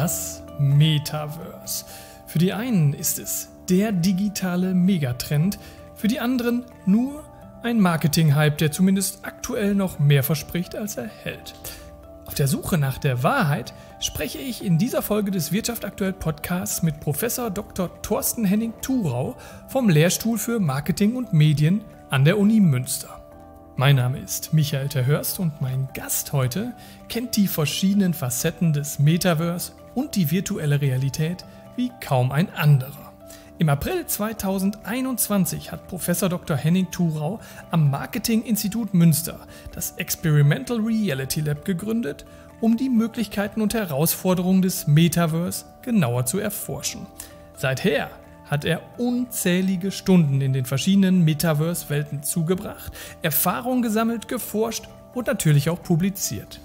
Das Metaverse. Für die einen ist es der digitale Megatrend, für die anderen nur ein Marketing-Hype, der zumindest aktuell noch mehr verspricht, als er hält. Auf der Suche nach der Wahrheit spreche ich in dieser Folge des Wirtschaft aktuell Podcasts mit Professor Dr. Thorsten Henning Thurau vom Lehrstuhl für Marketing und Medien an der Uni Münster. Mein Name ist Michael Terhörst und mein Gast heute kennt die verschiedenen Facetten des Metaverse und die virtuelle Realität wie kaum ein anderer. Im April 2021 hat Professor Dr. Henning Thurau am Marketinginstitut Münster das Experimental Reality Lab gegründet, um die Möglichkeiten und Herausforderungen des Metaverse genauer zu erforschen. Seither hat er unzählige Stunden in den verschiedenen Metaverse-Welten zugebracht, Erfahrungen gesammelt, geforscht und natürlich auch publiziert.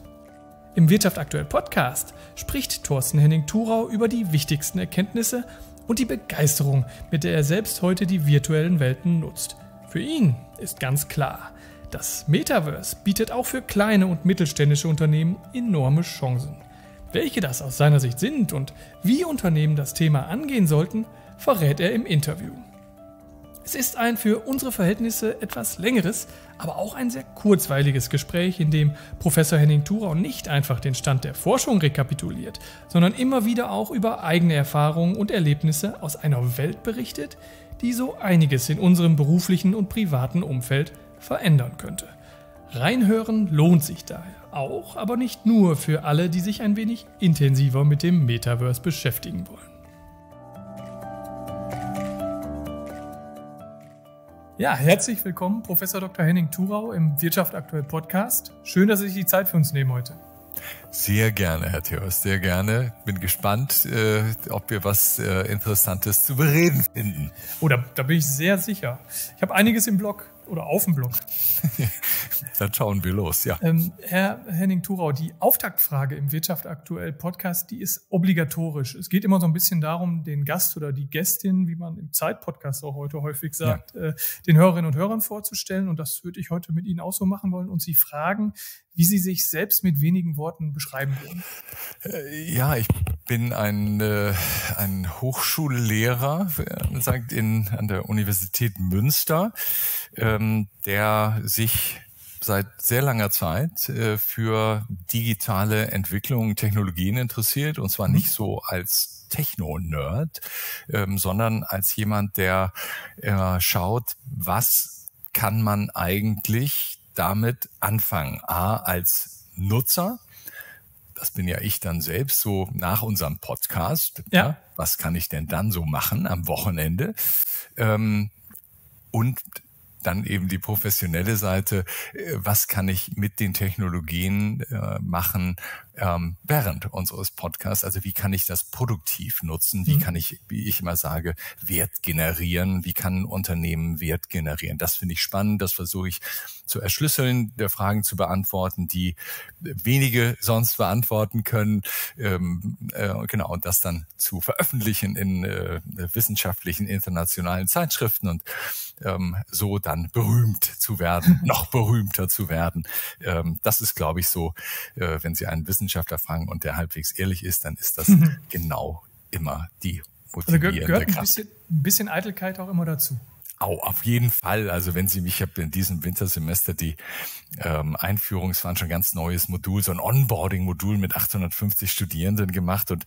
Im Wirtschaft aktuell Podcast spricht Thorsten Henning Thurau über die wichtigsten Erkenntnisse und die Begeisterung, mit der er selbst heute die virtuellen Welten nutzt. Für ihn ist ganz klar, das Metaverse bietet auch für kleine und mittelständische Unternehmen enorme Chancen. Welche das aus seiner Sicht sind und wie Unternehmen das Thema angehen sollten, verrät er im Interview. Es ist ein für unsere Verhältnisse etwas längeres, aber auch ein sehr kurzweiliges Gespräch, in dem Professor Henning Thurau nicht einfach den Stand der Forschung rekapituliert, sondern immer wieder auch über eigene Erfahrungen und Erlebnisse aus einer Welt berichtet, die so einiges in unserem beruflichen und privaten Umfeld verändern könnte. Reinhören lohnt sich daher auch, aber nicht nur für alle, die sich ein wenig intensiver mit dem Metaverse beschäftigen wollen. Ja, herzlich willkommen, Professor Dr. Henning Thurau im Wirtschaft aktuell Podcast. Schön, dass Sie sich die Zeit für uns nehmen heute. Sehr gerne, Herr Theos, sehr gerne. Bin gespannt, äh, ob wir was äh, Interessantes zu bereden finden. Oh, da, da bin ich sehr sicher. Ich habe einiges im Blog oder auf dem Blog. Dann schauen wir los, ja. Ähm, Herr Henning Thurau, die Auftaktfrage im Wirtschaft aktuell Podcast, die ist obligatorisch. Es geht immer so ein bisschen darum, den Gast oder die Gästin, wie man im Zeitpodcast auch heute häufig sagt, ja. äh, den Hörerinnen und Hörern vorzustellen. Und das würde ich heute mit Ihnen auch so machen wollen und Sie fragen, wie Sie sich selbst mit wenigen Worten beschreiben würden. Äh, ja, ich bin ein, äh, ein Hochschullehrer, sagt in, an der Universität Münster, ähm, der sich seit sehr langer Zeit äh, für digitale Entwicklung, Technologien interessiert und zwar mhm. nicht so als Techno-Nerd, ähm, sondern als jemand, der äh, schaut, was kann man eigentlich damit anfangen. A, als Nutzer, das bin ja ich dann selbst, so nach unserem Podcast. Ja. ja was kann ich denn dann so machen am Wochenende? Ähm, und dann eben die professionelle Seite, äh, was kann ich mit den Technologien äh, machen ähm, während unseres Podcasts? Also wie kann ich das produktiv nutzen? Wie mhm. kann ich, wie ich immer sage, Wert generieren? Wie kann ein Unternehmen Wert generieren? Das finde ich spannend, das versuche ich zu erschlüsseln, der Fragen zu beantworten, die wenige sonst beantworten können. Ähm, äh, genau, und das dann zu veröffentlichen in äh, wissenschaftlichen internationalen Zeitschriften und ähm, so dann berühmt zu werden, noch berühmter zu werden. Ähm, das ist, glaube ich, so, äh, wenn Sie einen Wissenschaftler fragen und der halbwegs ehrlich ist, dann ist das genau immer die motivierende also gehört ein bisschen, ein bisschen Eitelkeit auch immer dazu. Oh, auf jeden Fall. Also wenn Sie mich, ich habe in diesem Wintersemester die ähm, Einführung, es war ein schon ganz neues Modul, so ein Onboarding-Modul mit 850 Studierenden gemacht und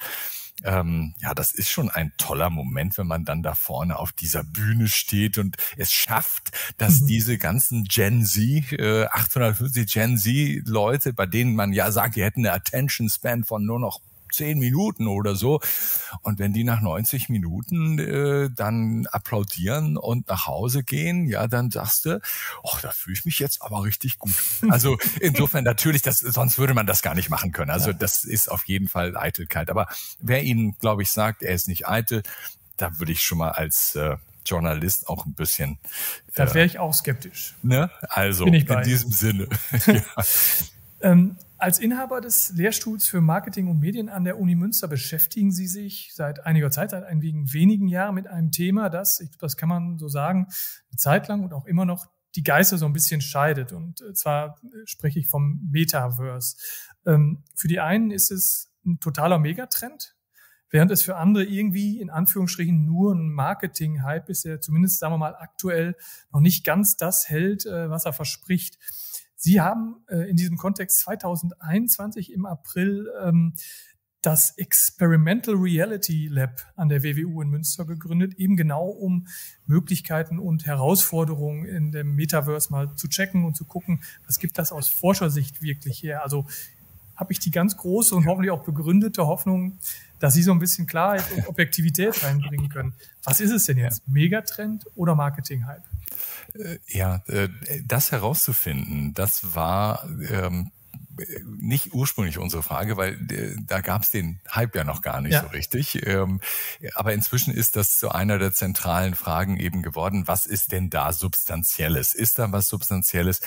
ähm, ja, das ist schon ein toller Moment, wenn man dann da vorne auf dieser Bühne steht und es schafft, dass mhm. diese ganzen Gen Z, äh, 850 Gen Z Leute, bei denen man ja sagt, die hätten eine Attention Span von nur noch zehn Minuten oder so. Und wenn die nach 90 Minuten äh, dann applaudieren und nach Hause gehen, ja, dann sagst du, ach, da fühle ich mich jetzt aber richtig gut. Also insofern natürlich, das, sonst würde man das gar nicht machen können. Also das ist auf jeden Fall Eitelkeit. Aber wer Ihnen, glaube ich, sagt, er ist nicht eitel, da würde ich schon mal als äh, Journalist auch ein bisschen. Da wäre ich auch skeptisch. Ne? Also in diesem Sinne. ja. ähm, als Inhaber des Lehrstuhls für Marketing und Medien an der Uni Münster beschäftigen Sie sich seit einiger Zeit, seit ein wenigen Jahren mit einem Thema, das, das kann man so sagen, eine Zeit lang und auch immer noch die Geister so ein bisschen scheidet. Und äh, zwar spreche ich vom Metaverse. Ähm, für die einen ist es ein totaler Megatrend, während es für andere irgendwie in Anführungsstrichen nur ein Marketing-Hype ist, der zumindest, sagen wir mal, aktuell noch nicht ganz das hält, äh, was er verspricht. Sie haben äh, in diesem Kontext 2021 im April ähm, das Experimental Reality Lab an der WWU in Münster gegründet, eben genau um Möglichkeiten und Herausforderungen in dem Metaverse mal zu checken und zu gucken, was gibt das aus Forschersicht wirklich her. Also habe ich die ganz große und hoffentlich auch begründete Hoffnung, dass Sie so ein bisschen Klarheit und Objektivität reinbringen können. Was ist es denn jetzt? Megatrend oder Marketing-Hype? Äh, ja, äh, das herauszufinden, das war ähm, nicht ursprünglich unsere Frage, weil äh, da gab es den Hype ja noch gar nicht ja. so richtig. Ähm, aber inzwischen ist das zu einer der zentralen Fragen eben geworden. Was ist denn da Substanzielles? Ist da was Substanzielles?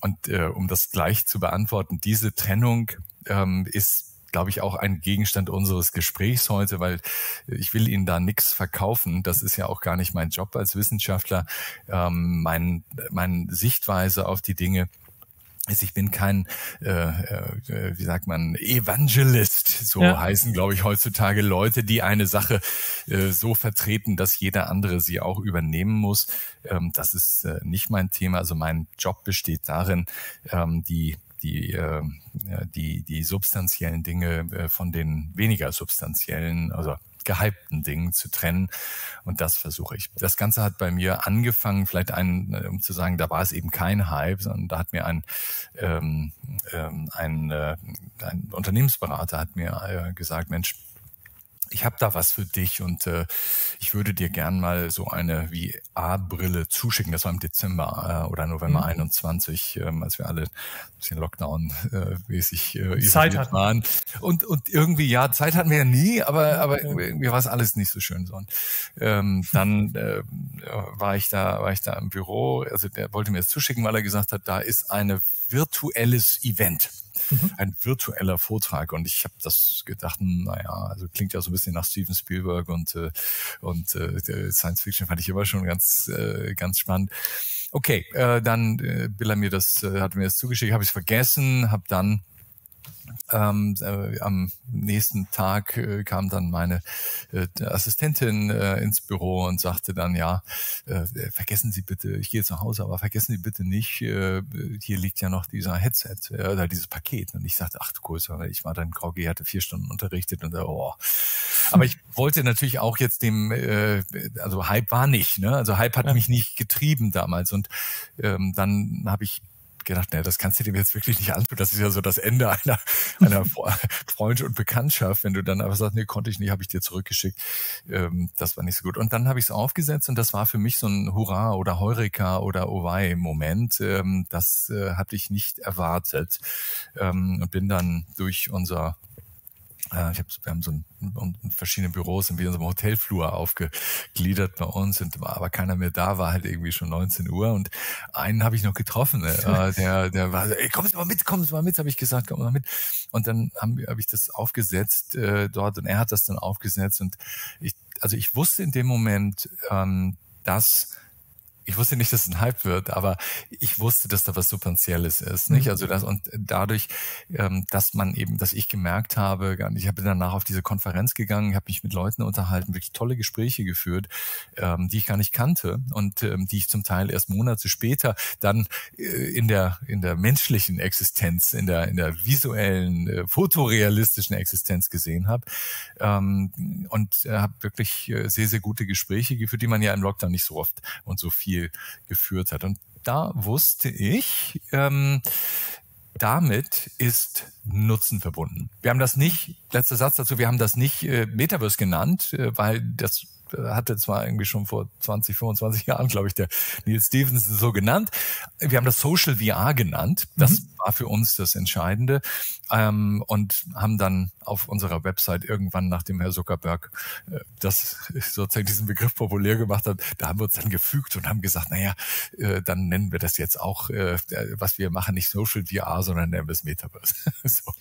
Und äh, um das gleich zu beantworten, diese Trennung ähm, ist glaube ich, auch ein Gegenstand unseres Gesprächs heute, weil ich will Ihnen da nichts verkaufen. Das ist ja auch gar nicht mein Job als Wissenschaftler. Ähm, mein, meine Sichtweise auf die Dinge ich bin kein, äh, äh, wie sagt man, Evangelist. So ja. heißen, glaube ich, heutzutage Leute, die eine Sache äh, so vertreten, dass jeder andere sie auch übernehmen muss. Ähm, das ist äh, nicht mein Thema. Also mein Job besteht darin, ähm, die die, äh, die, die substanziellen Dinge äh, von den weniger substanziellen, also gehypten Dingen zu trennen. Und das versuche ich. Das Ganze hat bei mir angefangen, vielleicht ein, äh, um zu sagen, da war es eben kein Hype, sondern da hat mir ein, ähm, ähm, ein, äh, ein Unternehmensberater hat mir äh, gesagt, Mensch, ich habe da was für dich und äh, ich würde dir gern mal so eine VR-Brille zuschicken. Das war im Dezember äh, oder November mhm. 21, ähm, als wir alle ein bisschen Lockdown-mäßig äh, äh, Zeit hatten. waren. Und, und irgendwie, ja, Zeit hatten wir ja nie, aber, aber irgendwie war es alles nicht so schön. So. ähm, dann äh, war ich da, war ich da im Büro, also der wollte mir das zuschicken, weil er gesagt hat, da ist eine virtuelles Event. Mhm. Ein virtueller Vortrag. Und ich habe das gedacht, naja, also klingt ja so ein bisschen nach Steven Spielberg und, äh, und äh, Science Fiction fand ich immer schon ganz, äh, ganz spannend. Okay, äh, dann äh, will er mir das, äh, hat mir das zugeschickt, habe ich vergessen, habe dann ähm, äh, am nächsten Tag äh, kam dann meine äh, Assistentin äh, ins Büro und sagte dann, ja, äh, vergessen Sie bitte, ich gehe jetzt nach Hause, aber vergessen Sie bitte nicht, äh, hier liegt ja noch dieser Headset oder dieses Paket. Und ich sagte, ach du Größe, ich war dann Grau G, hatte vier Stunden unterrichtet und oh. Aber ich wollte natürlich auch jetzt dem, also Hype war nicht, ne? Also Hype hat ja. mich nicht getrieben damals. Und ähm, dann habe ich gedacht, naja, das kannst du dir jetzt wirklich nicht antun. Das ist ja so das Ende einer, einer Freund- und Bekanntschaft. Wenn du dann aber sagst, nee, konnte ich nicht, habe ich dir zurückgeschickt. Ähm, das war nicht so gut. Und dann habe ich es aufgesetzt und das war für mich so ein Hurra oder Heureka oder Owei-Moment. Ähm, das äh, hatte ich nicht erwartet ähm, und bin dann durch unser äh, ich hab, wir haben so ein, verschiedene Büros sind wie in so einem Hotelflur aufgegliedert bei uns, und, aber keiner mehr da war, halt irgendwie schon 19 Uhr. Und einen habe ich noch getroffen, äh, der, der war, ey, komm mal mit, komm mal mit, habe ich gesagt, komm mal mit. Und dann habe hab ich das aufgesetzt äh, dort und er hat das dann aufgesetzt. Und ich, also ich wusste in dem Moment, ähm, dass ich wusste nicht, dass es ein Hype wird, aber ich wusste, dass da was Substanzielles ist, nicht? Mhm. Also das und dadurch, ähm, dass man eben, dass ich gemerkt habe, ich habe danach auf diese Konferenz gegangen, habe mich mit Leuten unterhalten, wirklich tolle Gespräche geführt, ähm, die ich gar nicht kannte und ähm, die ich zum Teil erst Monate später dann äh, in der in der menschlichen Existenz, in der in der visuellen, äh, fotorealistischen Existenz gesehen habe ähm, und äh, habe wirklich äh, sehr sehr gute Gespräche geführt, die man ja im Lockdown nicht so oft und so viel Spiel geführt hat. Und da wusste ich, ähm, damit ist Nutzen verbunden. Wir haben das nicht, letzter Satz dazu, wir haben das nicht äh, Metaverse genannt, äh, weil das hatte zwar irgendwie schon vor 20, 25 Jahren, glaube ich, der Neil Stevenson so genannt. Wir haben das Social VR genannt. Das mhm. war für uns das Entscheidende. Ähm, und haben dann auf unserer Website irgendwann, nachdem Herr Zuckerberg äh, das sozusagen diesen Begriff populär gemacht hat, da haben wir uns dann gefügt und haben gesagt, naja, äh, dann nennen wir das jetzt auch, äh, was wir machen, nicht Social VR, sondern nennen wir es Metaverse. so.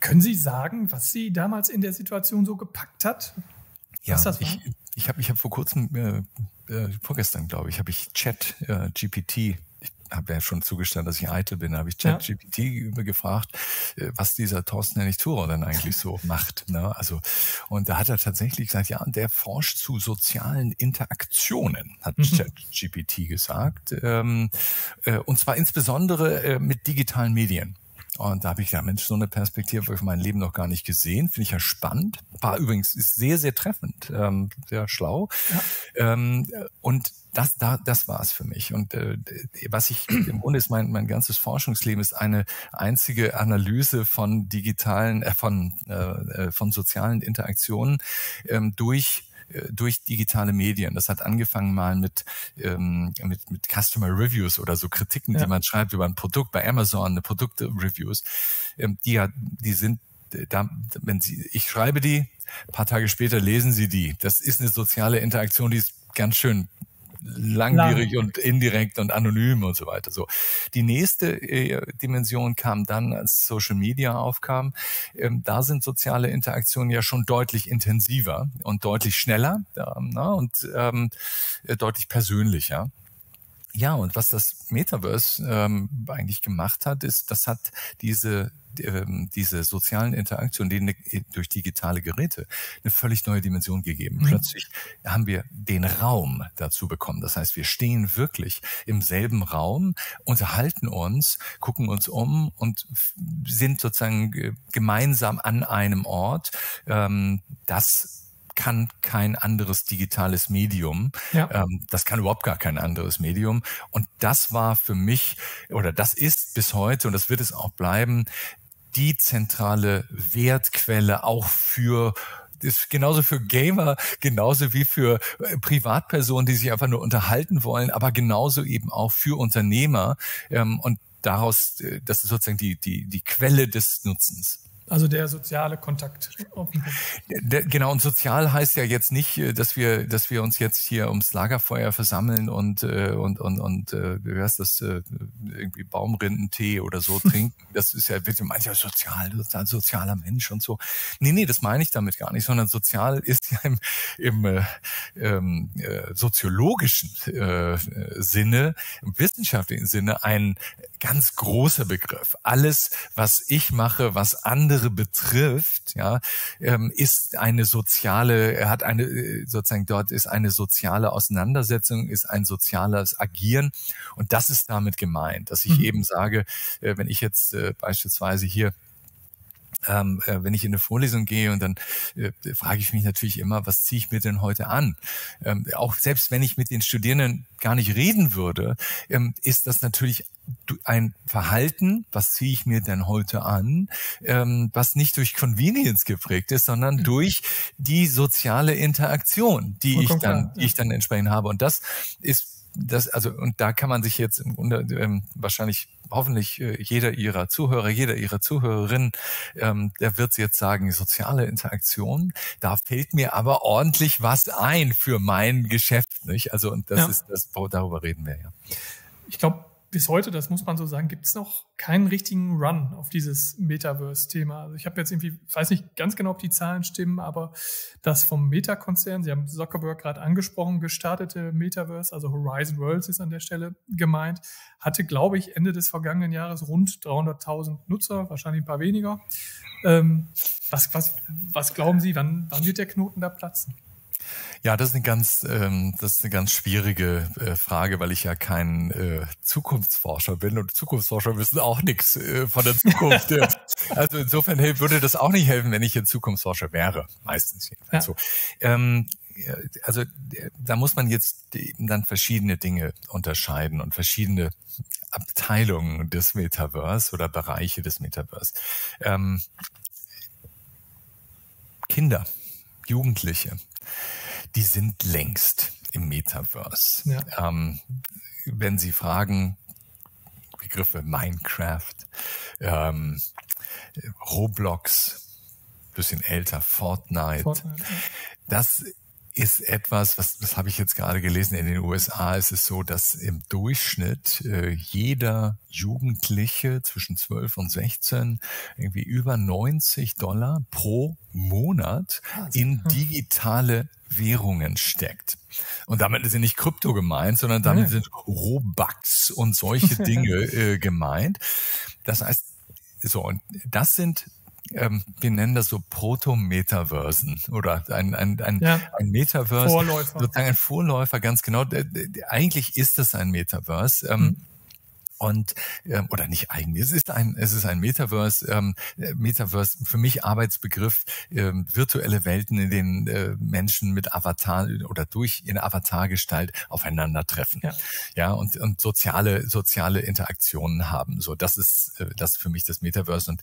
Können Sie sagen, was Sie damals in der Situation so gepackt hat? Ja, Was das ich, ich habe ich hab vor kurzem, äh, äh, vorgestern glaube ich, habe ich Chat äh, GPT, ich habe ja schon zugestanden, dass ich eitel bin, habe ich ChatGPT ja. gefragt, äh, was dieser Thorsten Hennig Turo denn eigentlich so macht. Ne? Also, und da hat er tatsächlich gesagt, ja, der forscht zu sozialen Interaktionen, hat mhm. ChatGPT gesagt. Ähm, äh, und zwar insbesondere äh, mit digitalen Medien. Und da habe ich ja, Mensch, so eine Perspektive habe ich für mein Leben noch gar nicht gesehen. Finde ich ja spannend. War übrigens ist sehr, sehr treffend, ähm, sehr schlau. Ja. Ähm, und das, da, das war es für mich. Und äh, was ich im Grunde ist mein, mein ganzes Forschungsleben ist eine einzige Analyse von digitalen, äh, von, äh, äh von sozialen Interaktionen ähm, durch durch digitale Medien. Das hat angefangen mal mit, ähm, mit, mit Customer Reviews oder so Kritiken, ja. die man schreibt über ein Produkt bei Amazon, eine Produkte-Reviews. Ähm, die, ja, die sind äh, da, wenn Sie, ich schreibe die, paar Tage später lesen Sie die. Das ist eine soziale Interaktion, die ist ganz schön langwierig Lang. und indirekt und anonym und so weiter. So die nächste äh, Dimension kam dann, als Social Media aufkam. Ähm, da sind soziale Interaktionen ja schon deutlich intensiver und deutlich schneller ähm, na, und ähm, äh, deutlich persönlicher. Ja, und was das Metaverse ähm, eigentlich gemacht hat, ist, das hat diese ähm, diese sozialen Interaktionen denen durch digitale Geräte eine völlig neue Dimension gegeben. Mhm. Plötzlich haben wir den Raum dazu bekommen. Das heißt, wir stehen wirklich im selben Raum, unterhalten uns, gucken uns um und sind sozusagen gemeinsam an einem Ort. Ähm, das kann kein anderes digitales Medium. Ja. Ähm, das kann überhaupt gar kein anderes Medium. Und das war für mich, oder das ist bis heute, und das wird es auch bleiben, die zentrale Wertquelle auch für ist genauso für Gamer, genauso wie für äh, Privatpersonen, die sich einfach nur unterhalten wollen, aber genauso eben auch für Unternehmer. Ähm, und daraus, äh, das ist sozusagen die, die, die Quelle des Nutzens. Also der soziale Kontakt. Genau, und sozial heißt ja jetzt nicht, äh, dass wir, dass wir uns jetzt hier ums Lagerfeuer versammeln und, äh, und, und, und äh, wie heißt das, irgendwie Baumrindentee oder so trinken. Das ist ja, wird ja manchmal sozial, sozial, sozialer Mensch und so. Nee, nee, das meine ich damit gar nicht, sondern sozial ist ja im, im äh, ähm, äh, soziologischen äh, Sinne, im wissenschaftlichen Sinne ein ganz großer Begriff. Alles, was ich mache, was andere betrifft, ja, ähm, ist eine soziale, hat eine, äh, sozusagen dort ist eine soziale Auseinandersetzung, ist ein soziales Agieren. Und das ist damit gemeint, dass ich mhm. eben sage, äh, wenn ich jetzt äh, beispielsweise hier ähm, äh, wenn ich in eine Vorlesung gehe und dann äh, frage ich mich natürlich immer, was ziehe ich mir denn heute an? Ähm, auch selbst wenn ich mit den Studierenden gar nicht reden würde, ähm, ist das natürlich ein Verhalten, was ziehe ich mir denn heute an, ähm, was nicht durch Convenience geprägt ist, sondern mhm. durch die soziale Interaktion, die ich dann, die ich dann entsprechend habe. Und das ist das, also, und da kann man sich jetzt im Grunde ähm, wahrscheinlich hoffentlich äh, jeder ihrer Zuhörer, jeder ihrer Zuhörerinnen, ähm, der wird jetzt sagen, soziale Interaktion, da fällt mir aber ordentlich was ein für mein Geschäft, nicht? Also, und das ja. ist das, darüber reden wir ja. Ich glaube, bis heute, das muss man so sagen, gibt es noch keinen richtigen Run auf dieses Metaverse-Thema. Also ich habe jetzt irgendwie, weiß nicht ganz genau, ob die Zahlen stimmen, aber das vom Meta-Konzern, Sie haben Zuckerberg gerade angesprochen, gestartete Metaverse, also Horizon Worlds ist an der Stelle gemeint, hatte, glaube ich, Ende des vergangenen Jahres rund 300.000 Nutzer, wahrscheinlich ein paar weniger. Ähm, was, was, was glauben Sie, wann, wann wird der Knoten da platzen? Ja, das ist eine ganz, ähm, das ist eine ganz schwierige äh, Frage, weil ich ja kein äh, Zukunftsforscher bin und Zukunftsforscher wissen auch nichts äh, von der Zukunft. also insofern hey, würde das auch nicht helfen, wenn ich ein Zukunftsforscher wäre, meistens jedenfalls ja. so. Ähm, also da muss man jetzt dann verschiedene Dinge unterscheiden und verschiedene Abteilungen des Metaverse oder Bereiche des Metaverse. Ähm, Kinder, Jugendliche, die sind längst im Metaverse. Ja. Ähm, wenn Sie fragen, Begriffe Minecraft, ähm, Roblox, bisschen älter, Fortnite, Fortnite ja. das ist etwas, was, was habe ich jetzt gerade gelesen, in den USA ist es so, dass im Durchschnitt äh, jeder Jugendliche zwischen 12 und 16 irgendwie über 90 Dollar pro Monat in digitale Währungen steckt. Und damit sind nicht Krypto gemeint, sondern damit ja. sind Robux und solche Dinge äh, gemeint. Das heißt, so, und das sind ähm, wir nennen das so Proto-Metaversen oder ein, ein, ein, ja. ein Metaverse. Vorläufer. Sozusagen ein Vorläufer, ganz genau. Eigentlich ist es ein Metaverse. Ähm, mhm und ähm, oder nicht eigentlich, es ist ein es ist ein Metaverse. Ähm, Metaverse für mich Arbeitsbegriff ähm, virtuelle Welten, in denen äh, Menschen mit Avatar oder durch in Avatargestalt aufeinandertreffen, ja, ja und und soziale soziale Interaktionen haben. So das ist äh, das ist für mich das Metaverse und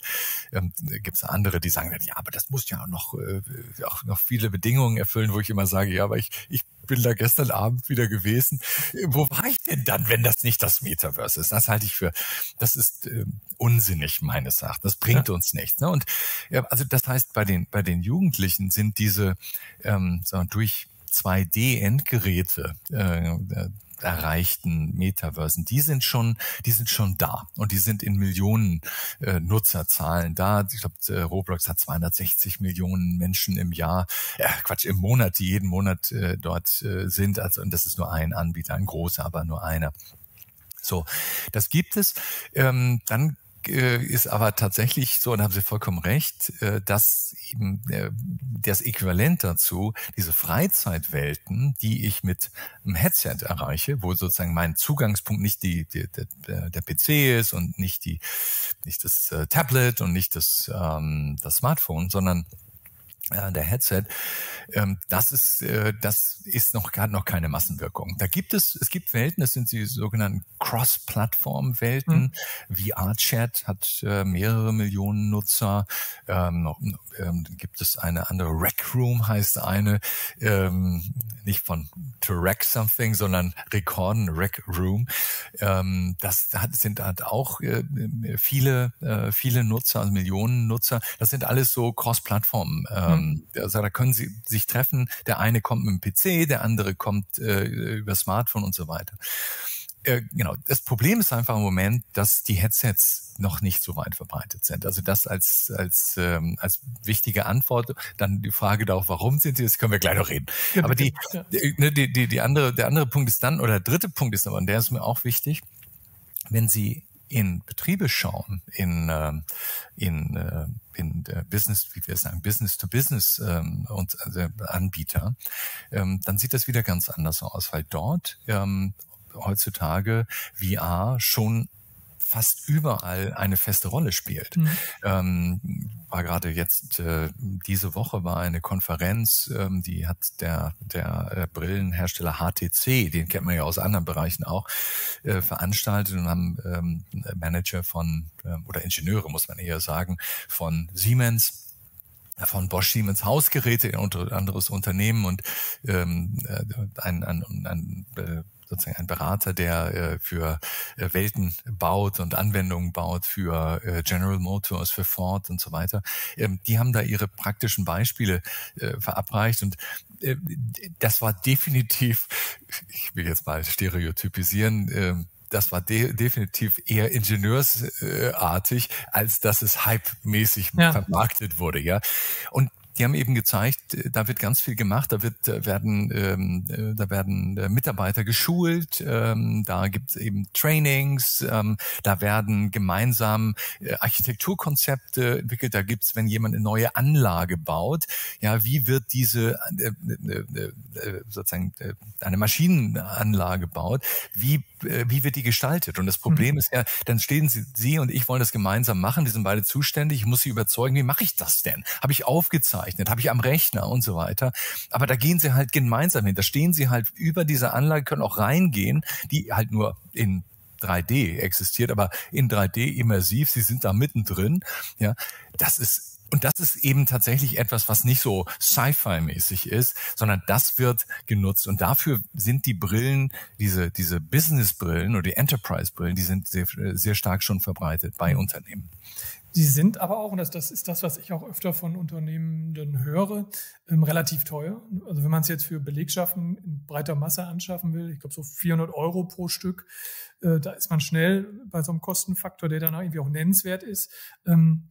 ähm, gibt es andere, die sagen, ja, aber das muss ja noch äh, auch noch viele Bedingungen erfüllen, wo ich immer sage, ja, aber ich ich bin da gestern Abend wieder gewesen. Wo war ich denn dann, wenn das nicht das Metaverse ist? Das halte ich für, das ist äh, unsinnig meines Erachtens. Das bringt ja. uns nichts. Ne? Und ja, also das heißt, bei den bei den Jugendlichen sind diese ähm, so durch 2D-Endgeräte äh, erreichten Metaversen, die sind schon, die sind schon da und die sind in Millionen äh, Nutzerzahlen da. Ich glaube, äh, Roblox hat 260 Millionen Menschen im Jahr, äh, Quatsch, im Monat, die jeden Monat äh, dort äh, sind. Also und das ist nur ein Anbieter, ein großer, aber nur einer. So, das gibt es. Ähm, dann äh, ist aber tatsächlich so, und haben Sie vollkommen recht, äh, dass eben äh, das Äquivalent dazu, diese Freizeitwelten, die ich mit einem Headset erreiche, wo sozusagen mein Zugangspunkt nicht die, die der, der PC ist und nicht die nicht das Tablet und nicht das ähm, das Smartphone, sondern der Headset, ähm, das ist, äh, das ist noch gar noch keine Massenwirkung. Da gibt es, es gibt Welten, das sind die sogenannten Cross-Plattform-Welten. Mhm. VR-Chat hat äh, mehrere Millionen Nutzer. Ähm, ähm, gibt es eine andere, Rec Room heißt eine, nicht von to rec something, sondern Rekorden, Rec Room. Das hat, sind halt auch äh, viele, äh, viele Nutzer, also Millionen Nutzer. Das sind alles so Cross-Plattform. Äh, mhm. Also da können sie sich treffen. Der eine kommt mit dem PC, der andere kommt äh, über Smartphone und so weiter. Äh, genau. Das Problem ist einfach im Moment, dass die Headsets noch nicht so weit verbreitet sind. Also das als als ähm, als wichtige Antwort. Dann die Frage darauf, warum sind sie? Das können wir gleich noch reden. Ja, aber die, ja. die, die die die andere der andere Punkt ist dann oder der dritte Punkt ist aber und der ist mir auch wichtig, wenn Sie in Betriebe schauen, in, äh, in, äh, in der Business, wie wir sagen, Business to Business ähm, und äh, Anbieter, ähm, dann sieht das wieder ganz anders aus, weil dort ähm, heutzutage VR schon fast überall eine feste Rolle spielt. Mhm. Ähm, war gerade jetzt äh, diese Woche war eine Konferenz, ähm, die hat der der äh, Brillenhersteller HTC, den kennt man ja aus anderen Bereichen auch, äh, veranstaltet und haben ähm, Manager von äh, oder Ingenieure muss man eher sagen von Siemens von Bosch Siemens Hausgeräte, ein anderes Unternehmen und ähm, äh, ein, ein, ein, ein äh, sozusagen ein Berater, der äh, für äh, Welten baut und Anwendungen baut für äh, General Motors, für Ford und so weiter. Ähm, die haben da ihre praktischen Beispiele äh, verabreicht und äh, das war definitiv, ich will jetzt mal stereotypisieren, äh, das war de definitiv eher ingenieursartig, als dass es hype-mäßig ja. vermarktet wurde, ja. Und die haben eben gezeigt, äh, da wird ganz viel gemacht, da wird äh, werden ähm, äh, da werden Mitarbeiter geschult, ähm, da gibt es eben Trainings, ähm, da werden gemeinsam Architekturkonzepte entwickelt, da gibt's, wenn jemand eine neue Anlage baut, ja, wie wird diese äh, äh, sozusagen eine Maschinenanlage baut, wie wie wird die gestaltet? Und das Problem mhm. ist ja, dann stehen sie, sie und ich wollen das gemeinsam machen, wir sind beide zuständig, ich muss sie überzeugen, wie mache ich das denn? Habe ich aufgezeichnet, habe ich am Rechner und so weiter. Aber da gehen sie halt gemeinsam hin. Da stehen sie halt über diese Anlage, können auch reingehen, die halt nur in 3D existiert, aber in 3D immersiv, sie sind da mittendrin. Ja, das ist und das ist eben tatsächlich etwas, was nicht so Sci-Fi-mäßig ist, sondern das wird genutzt. Und dafür sind die Brillen, diese, diese Business-Brillen oder die Enterprise-Brillen, die sind sehr, sehr stark schon verbreitet bei Unternehmen. Sie sind aber auch, und das, das ist das, was ich auch öfter von Unternehmenden höre, ähm, relativ teuer. Also wenn man es jetzt für Belegschaften in breiter Masse anschaffen will, ich glaube so 400 Euro pro Stück, äh, da ist man schnell bei so einem Kostenfaktor, der dann irgendwie auch nennenswert ist. Ähm,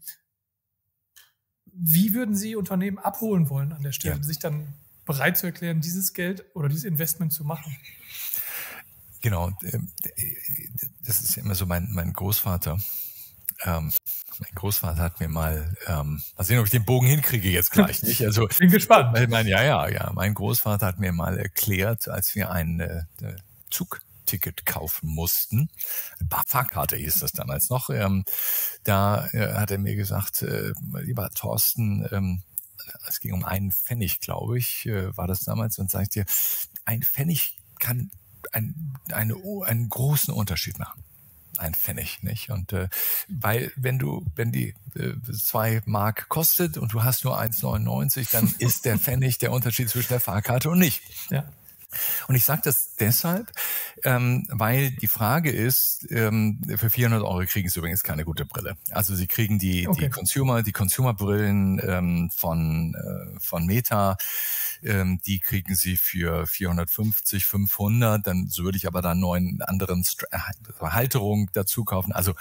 wie würden Sie Unternehmen abholen wollen an der Stelle, ja. sich dann bereit zu erklären, dieses Geld oder dieses Investment zu machen. Genau, ähm, das ist immer so mein, mein Großvater. Ähm, mein Großvater hat mir mal, ähm, mal sehen, ob ich den Bogen hinkriege jetzt gleich, nicht? Also bin gespannt. Mein, ja, ja, ja. Mein Großvater hat mir mal erklärt, als wir ein äh, Zugticket kaufen mussten, Fahrkarte hieß das damals noch. Ähm, da äh, hat er mir gesagt, äh, lieber Thorsten, ähm, es ging um einen Pfennig, glaube ich, äh, war das damals, und sagt dir, ein Pfennig kann ein, eine, einen großen Unterschied machen ein Pfennig, nicht? Und äh, weil wenn du, wenn die äh, zwei Mark kostet und du hast nur 1,99, dann ist der Pfennig der Unterschied zwischen der Fahrkarte und nicht. Ja. Und ich sage das deshalb, ähm, weil die Frage ist, ähm, für 400 Euro kriegen Sie übrigens keine gute Brille. Also Sie kriegen die, okay. die Consumer, die Consumer-Brillen ähm, von, äh, von Meta, ähm, die kriegen Sie für 450, 500. Dann so würde ich aber da neuen anderen St äh, Halterung dazu kaufen. Also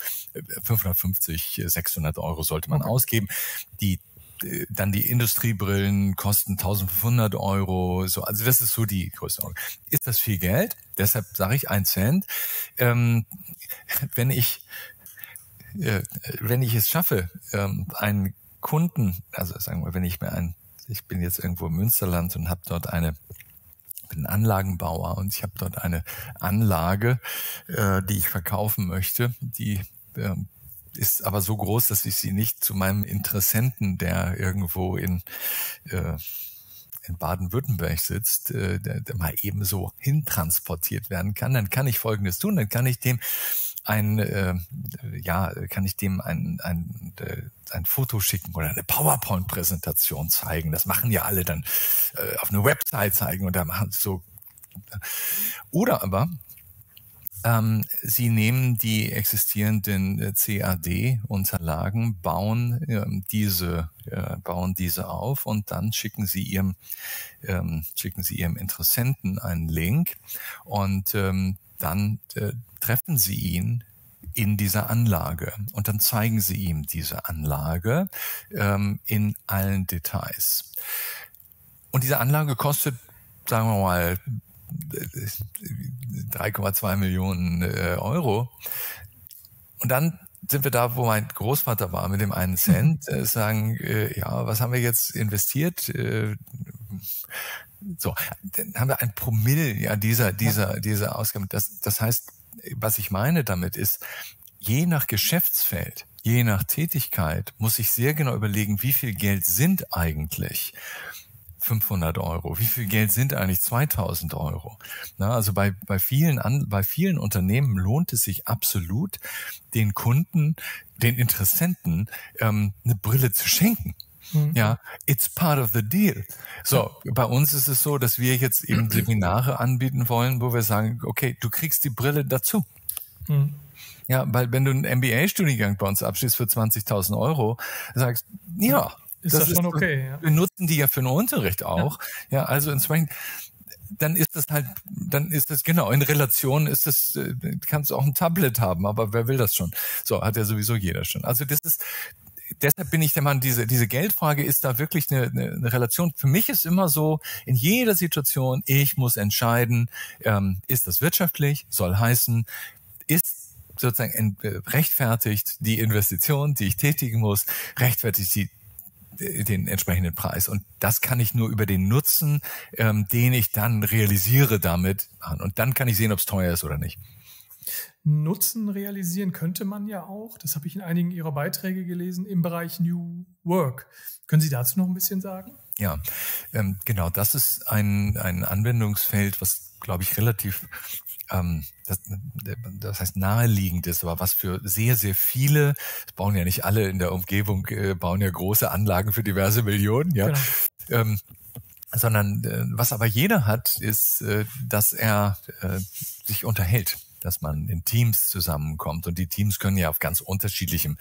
550, äh, 600 Euro sollte man okay. ausgeben. Die dann die Industriebrillen kosten 1500 Euro. So, also das ist so die Größenordnung. Ist das viel Geld? Deshalb sage ich ein Cent. Ähm, wenn ich äh, wenn ich es schaffe, ähm, einen Kunden, also sagen wir, wenn ich mir ein, ich bin jetzt irgendwo im Münsterland und habe dort eine bin Anlagenbauer und ich habe dort eine Anlage, äh, die ich verkaufen möchte, die äh, ist aber so groß, dass ich sie nicht zu meinem Interessenten, der irgendwo in, äh, in Baden-Württemberg sitzt, äh, der, der mal eben so hintransportiert werden kann, dann kann ich Folgendes tun, dann kann ich dem ein, äh, ja, kann ich dem ein, ein, äh, ein Foto schicken oder eine PowerPoint-Präsentation zeigen. Das machen ja alle dann äh, auf eine Website zeigen und da machen so. Oder aber ähm, Sie nehmen die existierenden äh, CAD-Unterlagen, bauen ähm, diese, äh, bauen diese auf und dann schicken Sie Ihrem, ähm, schicken Sie Ihrem Interessenten einen Link und ähm, dann äh, treffen Sie ihn in dieser Anlage und dann zeigen Sie ihm diese Anlage ähm, in allen Details. Und diese Anlage kostet, sagen wir mal, 3,2 Millionen äh, Euro. Und dann sind wir da, wo mein Großvater war, mit dem einen Cent, äh, sagen, äh, ja, was haben wir jetzt investiert? Äh, so, dann haben wir ein Promille ja dieser dieser dieser Ausgaben. Das das heißt, was ich meine damit ist, je nach Geschäftsfeld, je nach Tätigkeit muss ich sehr genau überlegen, wie viel Geld sind eigentlich 500 Euro? Wie viel Geld sind eigentlich 2000 Euro? Na, also bei, bei vielen, an, bei vielen Unternehmen lohnt es sich absolut, den Kunden, den Interessenten ähm, eine Brille zu schenken. Mhm. Ja, it's part of the deal. So, bei uns ist es so, dass wir jetzt eben Seminare anbieten wollen, wo wir sagen, okay, du kriegst die Brille dazu. Mhm. Ja, weil wenn du einen MBA-Studiengang bei uns abschließt für 20.000 Euro, sagst, ja, ist das, das schon ist, okay. Ja. Wir nutzen die ja für den Unterricht auch. Ja, ja also entsprechend dann ist das halt, dann ist das genau in Relation ist das, äh, kannst du auch ein Tablet haben, aber wer will das schon? So hat ja sowieso jeder schon. Also das ist, deshalb bin ich der Mann, diese, diese Geldfrage ist da wirklich eine, eine, eine Relation. Für mich ist immer so, in jeder Situation, ich muss entscheiden, ähm, ist das wirtschaftlich, soll heißen, ist sozusagen rechtfertigt die Investition, die ich tätigen muss, rechtfertigt die den entsprechenden Preis. Und das kann ich nur über den Nutzen, ähm, den ich dann realisiere damit machen. Und dann kann ich sehen, ob es teuer ist oder nicht. Nutzen realisieren könnte man ja auch, das habe ich in einigen Ihrer Beiträge gelesen, im Bereich New Work. Können Sie dazu noch ein bisschen sagen? Ja, ähm, genau, das ist ein, ein Anwendungsfeld, was, glaube ich, relativ ähm, das, das heißt naheliegend ist, aber was für sehr, sehr viele, es bauen ja nicht alle in der Umgebung, äh, bauen ja große Anlagen für diverse Millionen, ja. Genau. Ähm, sondern äh, was aber jeder hat, ist, äh, dass er äh, sich unterhält dass man in Teams zusammenkommt. Und die Teams können ja auf ganz unterschiedlichem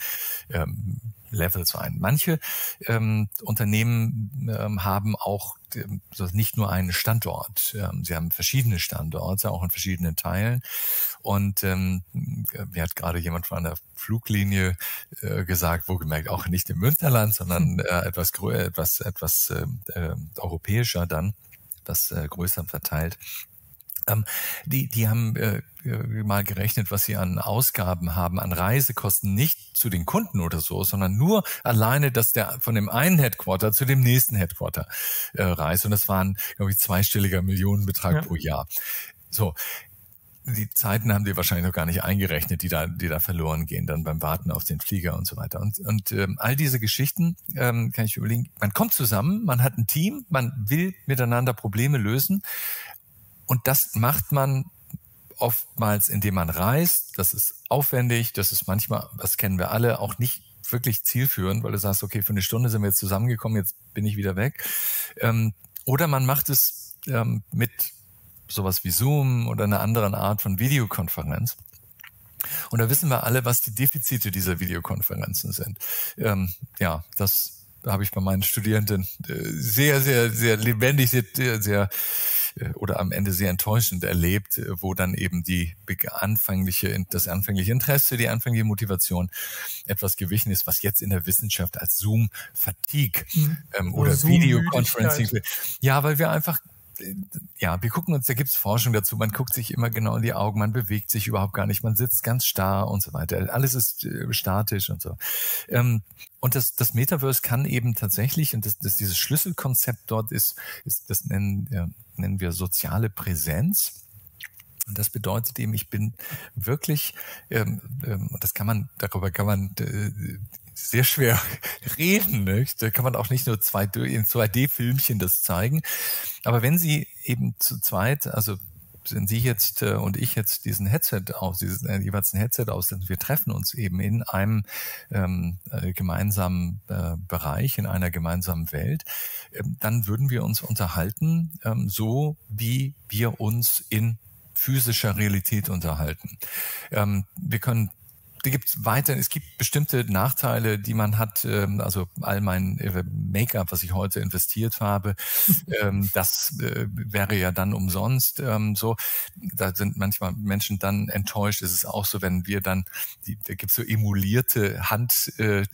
ähm, Level sein. Manche ähm, Unternehmen ähm, haben auch ähm, nicht nur einen Standort. Ähm, sie haben verschiedene Standorte, auch in verschiedenen Teilen. Und ähm, mir hat gerade jemand von der Fluglinie äh, gesagt, wohlgemerkt auch nicht im Münsterland, sondern äh, etwas größer, etwas, etwas äh, äh, europäischer dann etwas äh, größer verteilt. Ähm, die, die haben äh, mal gerechnet, was sie an Ausgaben haben, an Reisekosten, nicht zu den Kunden oder so, sondern nur alleine, dass der von dem einen Headquarter zu dem nächsten Headquarter äh, reist. Und das waren, glaube ich, zweistelliger Millionenbetrag ja. pro Jahr. So, die Zeiten haben die wahrscheinlich noch gar nicht eingerechnet, die da, die da verloren gehen, dann beim Warten auf den Flieger und so weiter. Und, und ähm, all diese Geschichten ähm, kann ich überlegen. Man kommt zusammen, man hat ein Team, man will miteinander Probleme lösen. Und das macht man oftmals, indem man reist. Das ist aufwendig, das ist manchmal, das kennen wir alle, auch nicht wirklich zielführend, weil du sagst, okay, für eine Stunde sind wir jetzt zusammengekommen, jetzt bin ich wieder weg. Ähm, oder man macht es ähm, mit sowas wie Zoom oder einer anderen Art von Videokonferenz. Und da wissen wir alle, was die Defizite dieser Videokonferenzen sind. Ähm, ja, das habe ich bei meinen Studierenden äh, sehr, sehr, sehr lebendig, sehr, sehr oder am Ende sehr enttäuschend erlebt, äh, wo dann eben die anfängliche, das anfängliche Interesse, die anfängliche Motivation etwas gewichen ist, was jetzt in der Wissenschaft als Zoom-Fatigue mhm. ähm, oder, oder Videoconferencing. Ja, weil wir einfach ja, wir gucken uns, da gibt's Forschung dazu, man guckt sich immer genau in die Augen, man bewegt sich überhaupt gar nicht, man sitzt ganz starr und so weiter. Alles ist äh, statisch und so. Ähm, und das, das Metaverse kann eben tatsächlich, und das, das dieses Schlüsselkonzept dort ist, ist das nennen, ja, nennen wir soziale Präsenz. Und das bedeutet eben, ich bin wirklich, ähm, ähm, das kann man, darüber kann man äh, sehr schwer reden. Nicht? Da kann man auch nicht nur zwei, in 2D-Filmchen das zeigen. Aber wenn Sie eben zu zweit, also wenn Sie jetzt äh, und ich jetzt diesen Headset aus, dieses äh, jeweils ein Headset aus, wir treffen uns eben in einem ähm, äh, gemeinsamen äh, Bereich, in einer gemeinsamen Welt, äh, dann würden wir uns unterhalten, ähm, so wie wir uns in physischer Realität unterhalten. Ähm, wir können da gibt es weiter, es gibt bestimmte Nachteile, die man hat. Ähm, also all mein äh, Make-up, was ich heute investiert habe, ähm, das äh, wäre ja dann umsonst. Ähm, so, da sind manchmal Menschen dann enttäuscht. Es ist auch so, wenn wir dann, die, da gibt es so emulierte Hand, äh,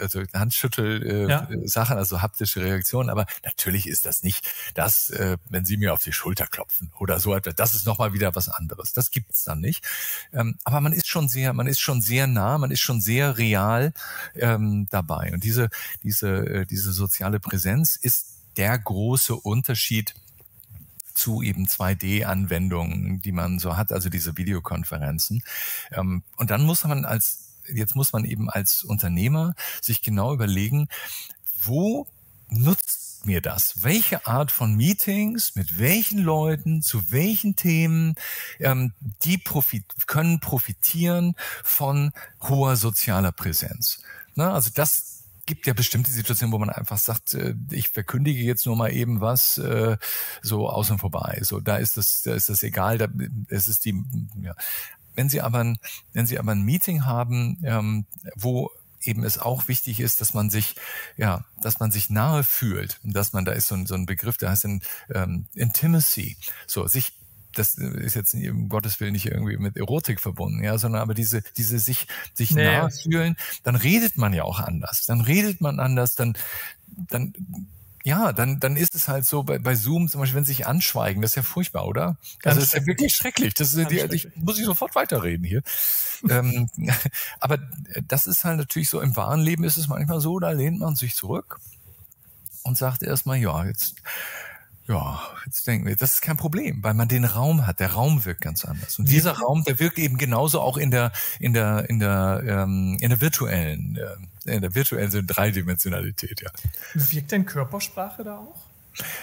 also Handschüttel-Sachen, ja. also haptische Reaktionen. Aber natürlich ist das nicht das, wenn Sie mir auf die Schulter klopfen oder so etwas. Das ist nochmal wieder was anderes. Das gibt's dann nicht. aber man ist schon sehr, man ist schon sehr nah, man ist schon sehr real ähm, dabei. Und diese, diese, äh, diese soziale Präsenz ist der große Unterschied zu eben 2D-Anwendungen, die man so hat, also diese Videokonferenzen. Ähm, und dann muss man als, jetzt muss man eben als Unternehmer sich genau überlegen, wo nutzt mir das? Welche Art von Meetings, mit welchen Leuten, zu welchen Themen, ähm, die profit können profitieren von hoher sozialer Präsenz. Ne? Also das gibt ja bestimmte Situationen, wo man einfach sagt, äh, ich verkündige jetzt nur mal eben was äh, so außen vorbei. So, da ist das, da ist das egal, da ist es die, ja. Wenn Sie aber ein, wenn Sie aber ein Meeting haben, ähm, wo eben es auch wichtig ist, dass man sich, ja, dass man sich nahe fühlt. Und dass man, da ist so ein, so ein Begriff, der heißt in, ähm, Intimacy. So, sich das ist jetzt um Gottes Willen nicht irgendwie mit Erotik verbunden, ja, sondern aber diese, diese sich, sich nee. nahe fühlen, dann redet man ja auch anders. Dann redet man anders, dann, dann ja, dann, dann ist es halt so bei, bei Zoom zum Beispiel, wenn sie sich anschweigen, das ist ja furchtbar, oder? Ganz also das ist ja wirklich schrecklich. Das ist, die, ich, muss ich sofort weiterreden hier. ähm, aber das ist halt natürlich so, im wahren Leben ist es manchmal so, da lehnt man sich zurück und sagt erstmal, ja, jetzt ja, jetzt denken wir, das ist kein Problem, weil man den Raum hat. Der Raum wirkt ganz anders. Und dieser Raum, der wirkt eben genauso auch in der in der in der ähm, in der virtuellen äh, in der virtuellen Dreidimensionalität. Ja. Wirkt denn Körpersprache da auch?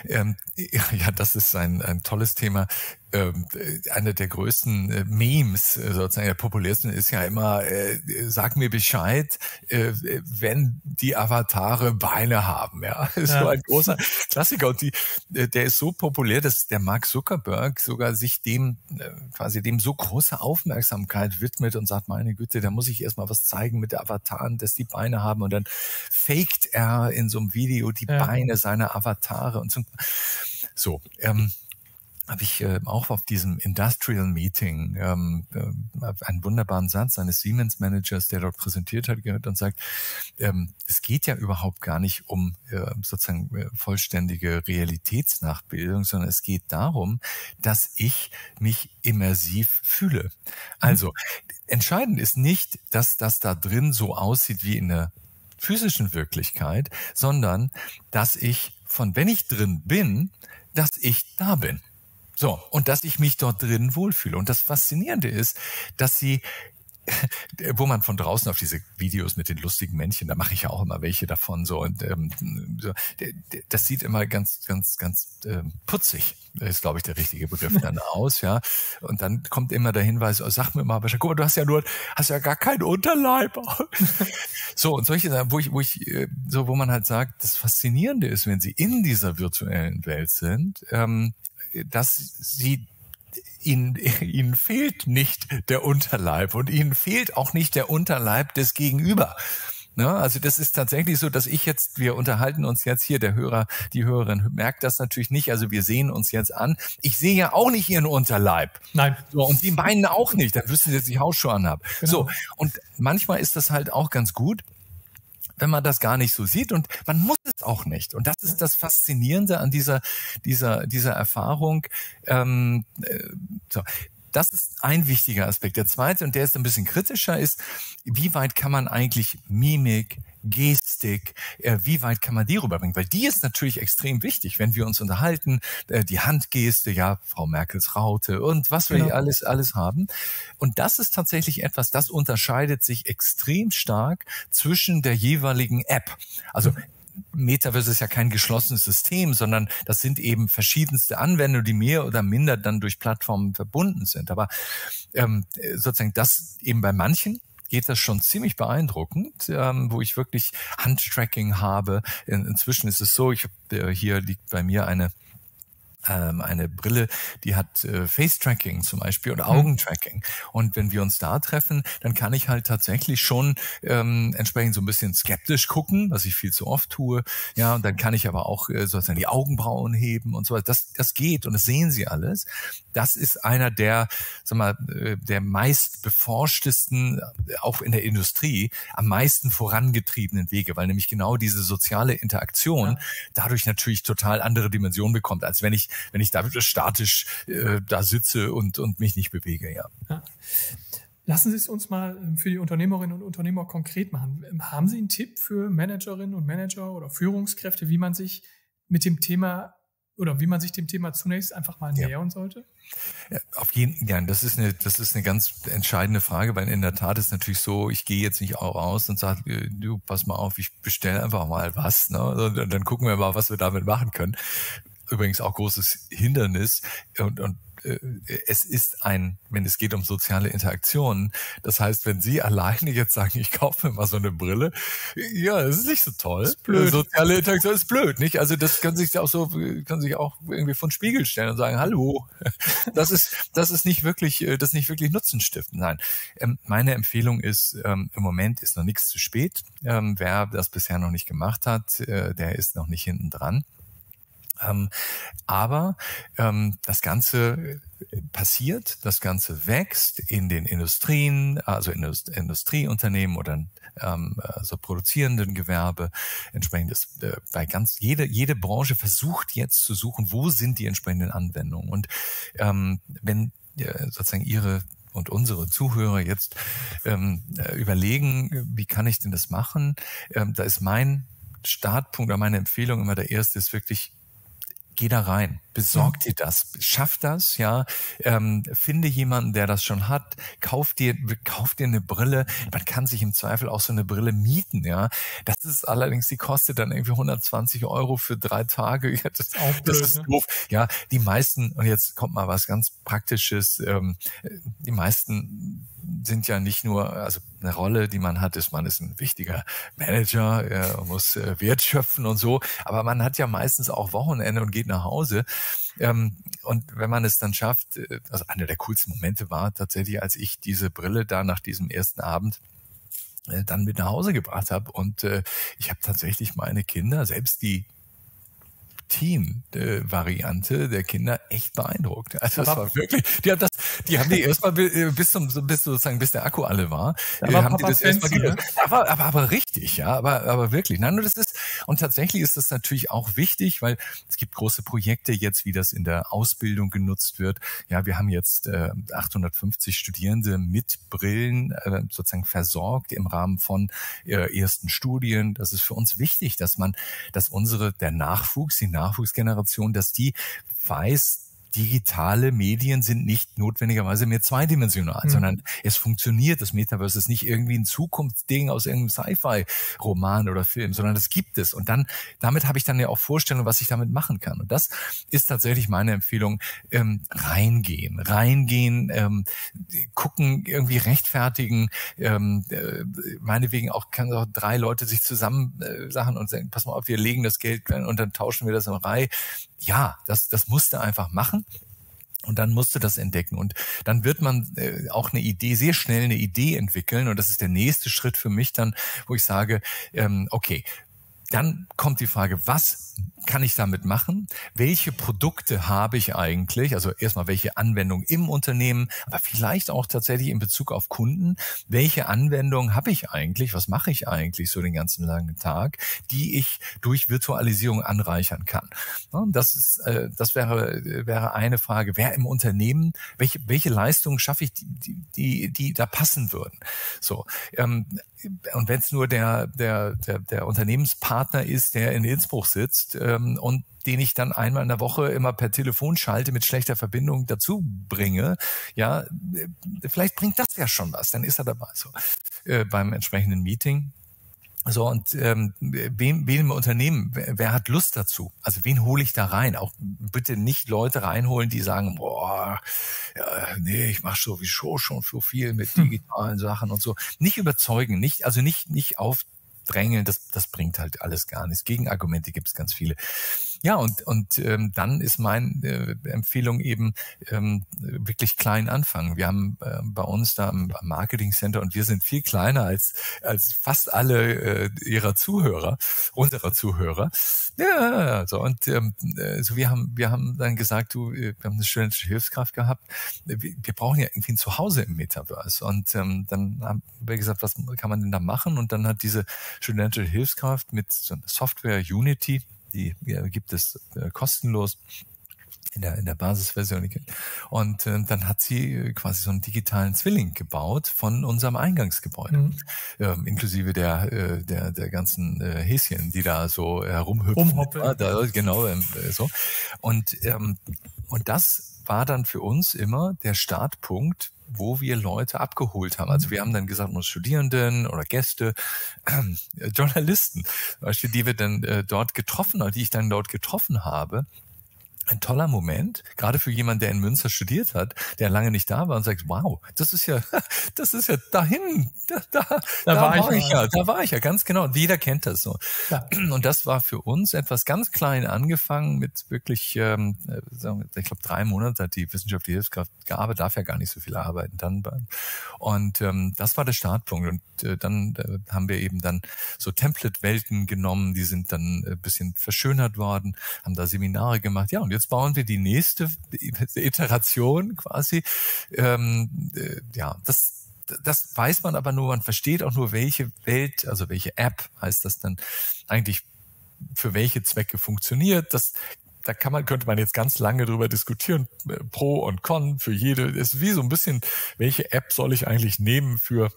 Ähm, ja, das ist ein, ein tolles Thema ähm, einer der größten äh, Memes, äh, sozusagen der populärsten, ist ja immer, äh, sag mir Bescheid, äh, wenn die Avatare Beine haben. Ja, ist ja. so ein großer Klassiker. Und die, äh, der ist so populär, dass der Mark Zuckerberg sogar sich dem, äh, quasi dem so große Aufmerksamkeit widmet und sagt, meine Güte, da muss ich erstmal was zeigen mit der Avataren, dass die Beine haben. Und dann faked er in so einem Video die ja. Beine seiner Avatare und so. So, ähm, habe ich äh, auch auf diesem Industrial Meeting ähm, äh, einen wunderbaren Satz eines Siemens-Managers, der dort präsentiert hat, gehört und sagt, ähm, es geht ja überhaupt gar nicht um äh, sozusagen äh, vollständige Realitätsnachbildung, sondern es geht darum, dass ich mich immersiv fühle. Also entscheidend ist nicht, dass das da drin so aussieht wie in der physischen Wirklichkeit, sondern dass ich von wenn ich drin bin, dass ich da bin. So, und dass ich mich dort drin wohlfühle. Und das Faszinierende ist, dass sie wo man von draußen auf diese Videos mit den lustigen Männchen, da mache ich ja auch immer welche davon so und ähm, so, das sieht immer ganz ganz ganz ähm, putzig ist glaube ich der richtige Begriff dann aus ja und dann kommt immer der Hinweis oh, sag mir mal guck mal du hast ja nur hast ja gar keinen Unterleib so und solche Sachen wo ich wo ich äh, so wo man halt sagt das Faszinierende ist wenn sie in dieser virtuellen Welt sind ähm, dass sie ihnen, ihnen fehlt nicht der Unterleib und ihnen fehlt auch nicht der Unterleib des Gegenüber. Ne? Also das ist tatsächlich so, dass ich jetzt, wir unterhalten uns jetzt hier, der Hörer, die Hörerin merkt das natürlich nicht. Also wir sehen uns jetzt an. Ich sehe ja auch nicht ihren Unterleib. Nein. So, und die meinen auch nicht. Dann wüssten sie, dass ich Hausschuhe anhabe. Genau. So. Und manchmal ist das halt auch ganz gut, wenn man das gar nicht so sieht und man muss es auch nicht. Und das ist das Faszinierende an dieser, dieser, dieser Erfahrung. Ähm, äh, so. Das ist ein wichtiger Aspekt. Der zweite, und der ist ein bisschen kritischer, ist, wie weit kann man eigentlich Mimik, Gestik, äh, wie weit kann man die rüberbringen? Weil die ist natürlich extrem wichtig, wenn wir uns unterhalten, äh, die Handgeste, ja, Frau Merkels Raute und was wir genau. alles, alles haben. Und das ist tatsächlich etwas, das unterscheidet sich extrem stark zwischen der jeweiligen App. Also mhm. Metaverse ist ja kein geschlossenes System, sondern das sind eben verschiedenste Anwendungen, die mehr oder minder dann durch Plattformen verbunden sind. Aber ähm, sozusagen das eben bei manchen geht das schon ziemlich beeindruckend, ähm, wo ich wirklich Handtracking habe. In, inzwischen ist es so, ich hab, äh, hier liegt bei mir eine ähm, eine Brille, die hat äh, Face-Tracking zum Beispiel oder mhm. Augentracking. Und wenn wir uns da treffen, dann kann ich halt tatsächlich schon ähm, entsprechend so ein bisschen skeptisch gucken, was ich viel zu oft tue. Ja, und dann kann ich aber auch äh, sozusagen die Augenbrauen heben und so weiter. Das, das geht und das sehen Sie alles. Das ist einer der, sag mal, äh, der meist beforschtesten, äh, auch in der Industrie, am meisten vorangetriebenen Wege, weil nämlich genau diese soziale Interaktion dadurch natürlich total andere Dimensionen bekommt, als wenn ich wenn ich da statisch äh, da sitze und, und mich nicht bewege, ja. ja. Lassen Sie es uns mal ähm, für die Unternehmerinnen und Unternehmer konkret machen. Ähm, haben Sie einen Tipp für Managerinnen und Manager oder Führungskräfte, wie man sich mit dem Thema oder wie man sich dem Thema zunächst einfach mal ja. nähern sollte? Ja, auf jeden ja, das ist eine, das ist eine ganz entscheidende Frage, weil in der Tat ist natürlich so, ich gehe jetzt nicht auch raus und sage, äh, du, pass mal auf, ich bestelle einfach mal was, ne? Und dann gucken wir mal, was wir damit machen können übrigens auch großes Hindernis und, und äh, es ist ein, wenn es geht um soziale Interaktionen, das heißt, wenn Sie alleine jetzt sagen, ich kaufe mir mal so eine Brille, ja, das ist nicht so toll. Ist blöd. Soziale Interaktion ist blöd, nicht? Also das kann sich auch so, kann sich auch irgendwie von Spiegel stellen und sagen, hallo, das ist, das ist nicht wirklich, äh, das ist nicht wirklich Nutzen stiften. Nein, ähm, meine Empfehlung ist, ähm, im Moment ist noch nichts zu spät. Ähm, wer das bisher noch nicht gemacht hat, äh, der ist noch nicht hinten dran. Ähm, aber ähm, das Ganze äh, passiert, das Ganze wächst in den Industrien, also in Industrieunternehmen oder ähm, also produzierenden Gewerbe. Entsprechend ist äh, bei ganz jede jede Branche versucht jetzt zu suchen, wo sind die entsprechenden Anwendungen. Und ähm, wenn äh, sozusagen ihre und unsere Zuhörer jetzt ähm, äh, überlegen, wie kann ich denn das machen? Ähm, da ist mein Startpunkt oder meine Empfehlung immer der erste ist wirklich geh da rein, besorg dir das, schaff das, ja, ähm, finde jemanden, der das schon hat, kauf dir, kauf dir eine Brille. Man kann sich im Zweifel auch so eine Brille mieten, ja. Das ist allerdings, die kostet dann irgendwie 120 Euro für drei Tage. Ja, das, blöd, das ist ne? doof. Ja, die meisten, und jetzt kommt mal was ganz Praktisches, ähm, die meisten sind ja nicht nur, also eine Rolle, die man hat, ist, man ist ein wichtiger Manager, er muss äh, Wert schöpfen und so, aber man hat ja meistens auch Wochenende und geht nach Hause. Ähm, und wenn man es dann schafft, äh, also einer der coolsten Momente war tatsächlich, als ich diese Brille da nach diesem ersten Abend äh, dann mit nach Hause gebracht habe und äh, ich habe tatsächlich meine Kinder, selbst die Teen-Variante der Kinder echt beeindruckt. Also das war wirklich, die haben das, die haben die erstmal äh, bis zum, bis sozusagen, bis der Akku alle war, da war haben die das erstmal ne? aber, aber, aber richtig, ja, aber, aber wirklich. Nein, nur das ist, und tatsächlich ist das natürlich auch wichtig, weil es gibt große Projekte jetzt, wie das in der Ausbildung genutzt wird. Ja, wir haben jetzt äh, 850 Studierende mit Brillen äh, sozusagen versorgt im Rahmen von äh, ersten Studien. Das ist für uns wichtig, dass man, dass unsere, der Nachwuchs, die Nachwuchsgeneration, dass die weiß, digitale Medien sind nicht notwendigerweise mehr zweidimensional, mhm. sondern es funktioniert. Das Metaverse ist nicht irgendwie ein Zukunftsding aus irgendeinem Sci-Fi-Roman oder Film, sondern das gibt es. Und dann, damit habe ich dann ja auch Vorstellungen, was ich damit machen kann. Und das ist tatsächlich meine Empfehlung. Ähm, reingehen, reingehen, ähm, gucken, irgendwie rechtfertigen. Ähm, äh, meinetwegen auch kann auch drei Leute sich zusammen äh, Sachen und sagen, pass mal auf, wir legen das Geld und dann tauschen wir das in Reihe ja, das, das musste einfach machen. Und dann musste das entdecken. Und dann wird man äh, auch eine Idee, sehr schnell eine Idee entwickeln. Und das ist der nächste Schritt für mich dann, wo ich sage, ähm, okay, dann kommt die Frage, was kann ich damit machen? Welche Produkte habe ich eigentlich? Also erstmal, welche Anwendung im Unternehmen, aber vielleicht auch tatsächlich in Bezug auf Kunden. Welche Anwendung habe ich eigentlich? Was mache ich eigentlich so den ganzen langen Tag, die ich durch Virtualisierung anreichern kann? Das ist, äh, das wäre, wäre eine Frage. Wer im Unternehmen, welche, welche Leistungen schaffe ich, die, die, die da passen würden? So. Ähm, und wenn es nur der, der, der, der Unternehmenspartner ist, der in Innsbruck sitzt ähm, und den ich dann einmal in der Woche immer per Telefon schalte mit schlechter Verbindung dazu bringe, ja, äh, vielleicht bringt das ja schon was, dann ist er dabei so äh, beim entsprechenden Meeting. So, und ähm, wen, wen im Unternehmen, wer, wer hat Lust dazu? Also wen hole ich da rein? Auch bitte nicht Leute reinholen, die sagen, boah, ja, nee, ich mache sowieso schon so viel mit hm. digitalen hm. Sachen und so. Nicht überzeugen, nicht, also nicht, nicht aufdrängeln, das, das bringt halt alles gar nichts. Gegenargumente gibt es ganz viele. Ja, und, und ähm, dann ist meine äh, Empfehlung eben ähm, wirklich klein anfangen. Wir haben äh, bei uns da am Marketing Center und wir sind viel kleiner als, als fast alle äh, ihrer Zuhörer, unserer Zuhörer. Ja, so und ähm, äh, so wir haben wir haben dann gesagt, du, wir haben eine studentische Hilfskraft gehabt. Wir, wir brauchen ja irgendwie ein Zuhause im Metaverse und ähm, dann haben wir gesagt, was kann man denn da machen? Und dann hat diese studentische Hilfskraft mit so einer Software Unity die gibt es äh, kostenlos in der, in der Basisversion. Und äh, dann hat sie äh, quasi so einen digitalen Zwilling gebaut von unserem Eingangsgebäude, mhm. ähm, inklusive der, äh, der, der ganzen äh, Häschen, die da so herumhüpfen. Ja, da, genau, ähm, äh, so. Und, ähm, und das war dann für uns immer der Startpunkt wo wir Leute abgeholt haben. Also wir haben dann gesagt, uns Studierenden oder Gäste, äh, Journalisten, Beispiel, die wir dann äh, dort getroffen, die ich dann dort getroffen habe, ein toller Moment, gerade für jemanden, der in Münster studiert hat, der lange nicht da war und sagt, wow, das ist ja, das ist ja dahin, da, da, da, da war, war, ich, ja, da war ich ja, ganz genau. Und jeder kennt das so. Ja. Und das war für uns etwas ganz klein angefangen mit wirklich, ähm, ich glaube, drei Monate hat die wissenschaftliche Hilfskraft gearbeitet, darf ja gar nicht so viel arbeiten dann. Und ähm, das war der Startpunkt. Und äh, dann äh, haben wir eben dann so Template-Welten genommen, die sind dann ein äh, bisschen verschönert worden, haben da Seminare gemacht. Ja, und jetzt bauen wir die nächste Iteration quasi. Ähm, äh, ja, das das weiß man aber nur, man versteht auch nur, welche Welt, also welche App heißt das dann eigentlich für welche Zwecke funktioniert. Das da kann man, könnte man jetzt ganz lange drüber diskutieren, äh, Pro und Con für jede. ist wie so ein bisschen, welche App soll ich eigentlich nehmen für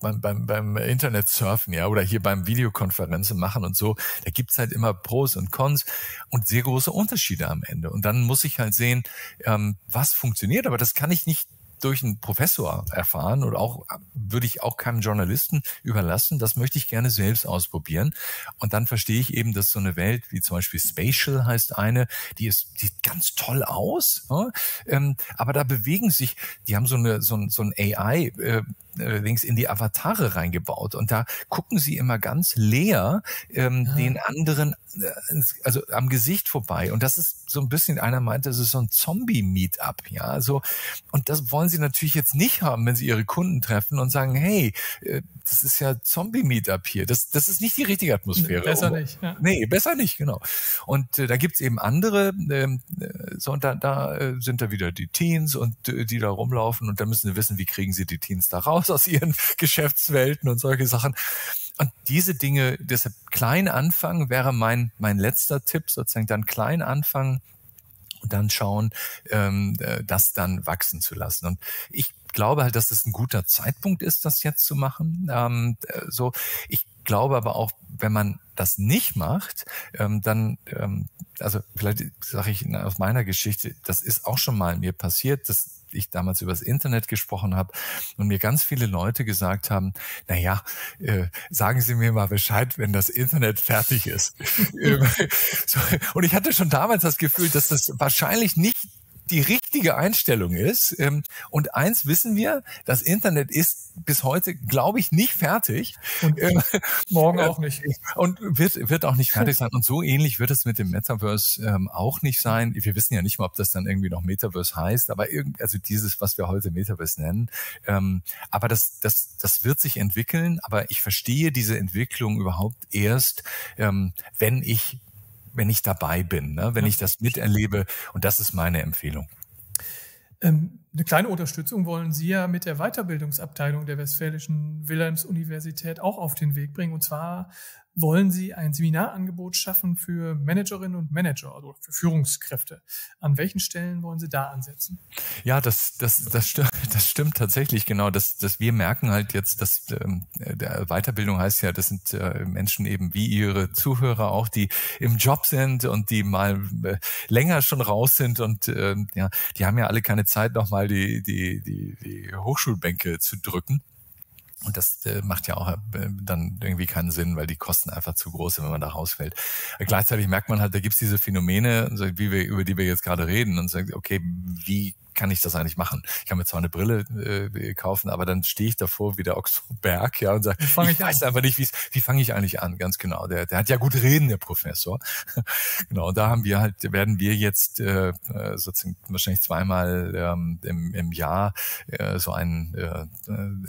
beim, beim, beim Internet surfen, ja, oder hier beim Videokonferenzen machen und so, da gibt's halt immer Pros und Cons und sehr große Unterschiede am Ende. Und dann muss ich halt sehen, ähm, was funktioniert, aber das kann ich nicht durch einen Professor erfahren oder auch würde ich auch keinem Journalisten überlassen. Das möchte ich gerne selbst ausprobieren. Und dann verstehe ich eben, dass so eine Welt wie zum Beispiel Spatial heißt eine, die ist sieht ganz toll aus, ne? ähm, aber da bewegen sich, die haben so eine so ein, so ein AI. Äh, links in die Avatare reingebaut. Und da gucken sie immer ganz leer ähm, ah. den anderen äh, also am Gesicht vorbei. Und das ist so ein bisschen einer meint das ist so ein Zombie Meetup ja. Also und das wollen sie natürlich jetzt nicht haben wenn sie ihre Kunden treffen und sagen hey äh, das ist ja Zombie Meetup hier. Das das ist nicht die richtige Atmosphäre. Besser nicht ja. nee besser nicht genau. Und äh, da gibt's eben andere ähm, äh, so und da, da äh, sind da wieder die Teens und äh, die da rumlaufen. Und da müssen sie wissen wie kriegen sie die Teens da raus aus ihren Geschäftswelten und solche Sachen und diese Dinge, deshalb klein anfangen wäre mein, mein letzter Tipp, sozusagen dann klein anfangen und dann schauen, ähm, äh, das dann wachsen zu lassen. Und ich glaube halt, dass es ein guter Zeitpunkt ist, das jetzt zu machen. Ähm, äh, so, ich glaube aber auch, wenn man das nicht macht, ähm, dann, ähm, also vielleicht sage ich aus meiner Geschichte, das ist auch schon mal mir passiert, dass ich damals übers Internet gesprochen habe und mir ganz viele Leute gesagt haben, na ja, äh, sagen Sie mir mal Bescheid, wenn das Internet fertig ist. Und ich hatte schon damals das Gefühl, dass das wahrscheinlich nicht die richtige Einstellung ist. Ähm, und eins wissen wir, das Internet ist bis heute, glaube ich, nicht fertig. Und ähm, morgen auch nicht. Und wird, wird auch nicht fertig sein. Und so ähnlich wird es mit dem Metaverse ähm, auch nicht sein. Wir wissen ja nicht mal, ob das dann irgendwie noch Metaverse heißt, aber irgend, also dieses, was wir heute Metaverse nennen. Ähm, aber das, das, das wird sich entwickeln. Aber ich verstehe diese Entwicklung überhaupt erst, ähm, wenn ich wenn ich dabei bin, ne? wenn ich das miterlebe. Und das ist meine Empfehlung. Ähm, eine kleine Unterstützung wollen Sie ja mit der Weiterbildungsabteilung der Westfälischen Wilhelms-Universität auch auf den Weg bringen. Und zwar wollen Sie ein Seminarangebot schaffen für Managerinnen und Manager, also für Führungskräfte. An welchen Stellen wollen Sie da ansetzen? Ja, das, das, das, stimmt, das stimmt tatsächlich genau. Dass, dass wir merken halt jetzt, dass ähm, der Weiterbildung heißt ja, das sind äh, Menschen eben wie Ihre Zuhörer auch, die im Job sind und die mal äh, länger schon raus sind und äh, ja, die haben ja alle keine Zeit, nochmal die, die, die, die Hochschulbänke zu drücken. Und das äh, macht ja auch äh, dann irgendwie keinen Sinn, weil die Kosten einfach zu groß sind, wenn man da rausfällt. Gleichzeitig merkt man halt, da gibt's diese Phänomene, wie wir, über die wir jetzt gerade reden, und sagt, okay, wie kann ich das eigentlich machen? Ich kann mir zwar eine Brille äh, kaufen, aber dann stehe ich davor wie der Ochs Berg, ja, und sage, ich, ich weiß einfach nicht, wie wie fange ich eigentlich an? Ganz genau. Der, der hat ja gut reden, der Professor. genau. Und da haben wir halt, werden wir jetzt äh, äh, sozusagen wahrscheinlich zweimal ähm, im, im Jahr äh, so ein äh,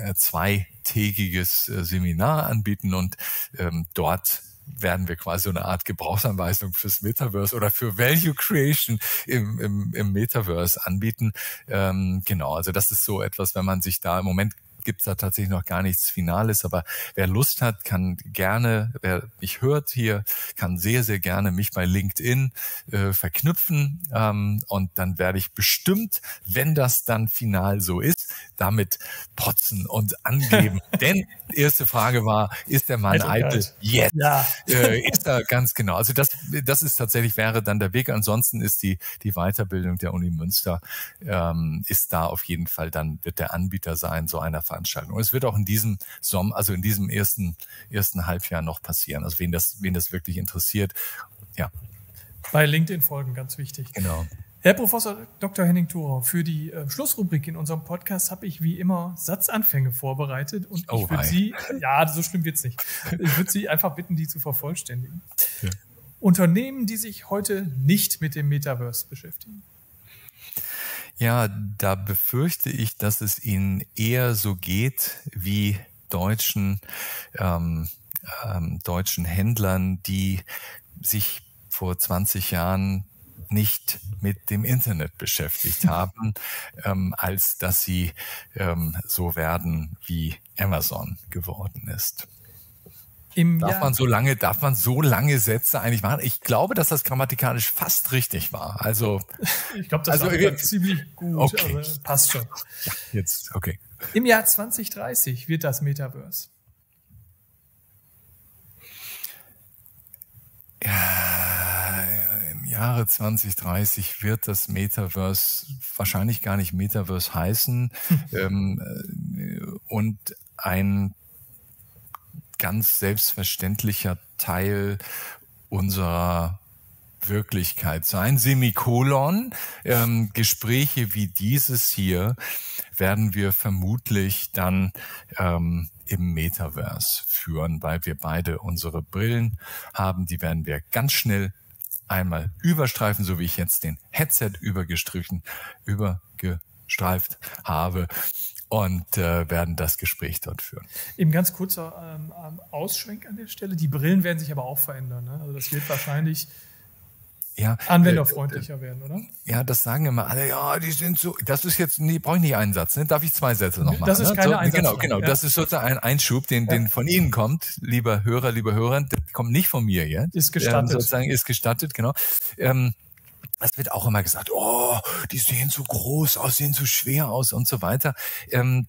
äh, zweitägiges äh, Seminar anbieten und ähm, dort werden wir quasi so eine Art Gebrauchsanweisung fürs Metaverse oder für Value Creation im, im, im Metaverse anbieten. Ähm, genau, also das ist so etwas, wenn man sich da im Moment gibt es da tatsächlich noch gar nichts Finales, aber wer Lust hat, kann gerne, wer mich hört hier, kann sehr, sehr gerne mich bei LinkedIn äh, verknüpfen ähm, und dann werde ich bestimmt, wenn das dann final so ist, damit potzen und angeben. Denn die erste Frage war, ist der Mann eitel? Yes. Ja. Äh, ist er ganz genau. Also das, das ist tatsächlich wäre dann der Weg. Ansonsten ist die, die Weiterbildung der Uni Münster ähm, ist da auf jeden Fall dann wird der Anbieter sein, so einer Veranstaltung Veranstaltung. Und es wird auch in diesem Sommer, also in diesem ersten, ersten Halbjahr noch passieren. Also wen das, wen das wirklich interessiert, ja. Bei LinkedIn folgen, ganz wichtig. Genau. Herr Professor Dr. Henning Thurer, für die äh, Schlussrubrik in unserem Podcast habe ich wie immer Satzanfänge vorbereitet und oh, ich würde Sie, ja, so schlimm wird's nicht. Ich würde Sie einfach bitten, die zu vervollständigen. Ja. Unternehmen, die sich heute nicht mit dem Metaverse beschäftigen. Ja, da befürchte ich, dass es ihnen eher so geht wie deutschen, ähm, ähm, deutschen Händlern, die sich vor 20 Jahren nicht mit dem Internet beschäftigt haben, ähm, als dass sie ähm, so werden, wie Amazon geworden ist. Im darf Jahr man so lange, darf man so lange Sätze eigentlich machen? Ich glaube, dass das grammatikalisch fast richtig war. Also ich glaube, das also, war ziemlich gut. Okay. Passt schon. Ja, jetzt okay. Im Jahr 2030 wird das Metaverse. Ja, Im Jahre 2030 wird das Metaverse wahrscheinlich gar nicht Metaverse heißen hm. ähm, äh, und ein ganz selbstverständlicher Teil unserer Wirklichkeit sein. Semikolon. Ähm, Gespräche wie dieses hier werden wir vermutlich dann ähm, im Metaverse führen, weil wir beide unsere Brillen haben. Die werden wir ganz schnell einmal überstreifen, so wie ich jetzt den Headset übergestrichen, übergestreift habe und äh, werden das Gespräch dort führen. Eben ganz kurzer ähm, ähm, Ausschwenk an der Stelle. Die Brillen werden sich aber auch verändern. Ne? Also das wird wahrscheinlich ja, anwenderfreundlicher äh, werden, oder? Ja, das sagen immer alle, ja, die sind so, das ist jetzt, nee, brauche ich nicht einen Satz, ne? darf ich zwei Sätze noch machen? Das ist ne? keine so, Genau, genau, ja. das ist sozusagen ein Einschub, den, ja. den von Ihnen kommt, lieber Hörer, lieber Hörer, der kommt nicht von mir jetzt. Ist gestattet. Ähm, sozusagen ist gestattet, genau. Ähm, es wird auch immer gesagt, oh, die sehen so groß aus, sehen so schwer aus und so weiter. Ähm,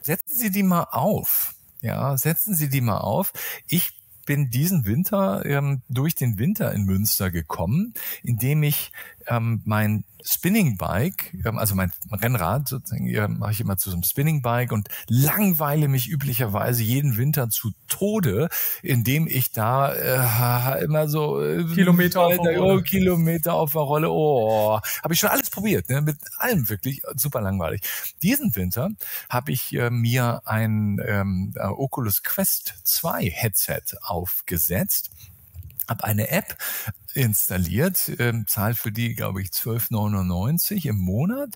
setzen Sie die mal auf. Ja, setzen Sie die mal auf. Ich bin diesen Winter ähm, durch den Winter in Münster gekommen, indem ich ähm, mein Spinning Bike, ähm, also mein Rennrad sozusagen, mache ich immer zu so einem Spinning Bike und langweile mich üblicherweise jeden Winter zu Tode, indem ich da äh, immer so äh, Kilometer auf der Rolle. Oh, Kilometer auf der Rolle. Oh, habe ich schon alles probiert, ne? mit allem wirklich super langweilig. Diesen Winter habe ich äh, mir ein ähm, Oculus Quest 2 Headset aufgesetzt habe eine App installiert, ähm, zahl für die, glaube ich, 12,99 im Monat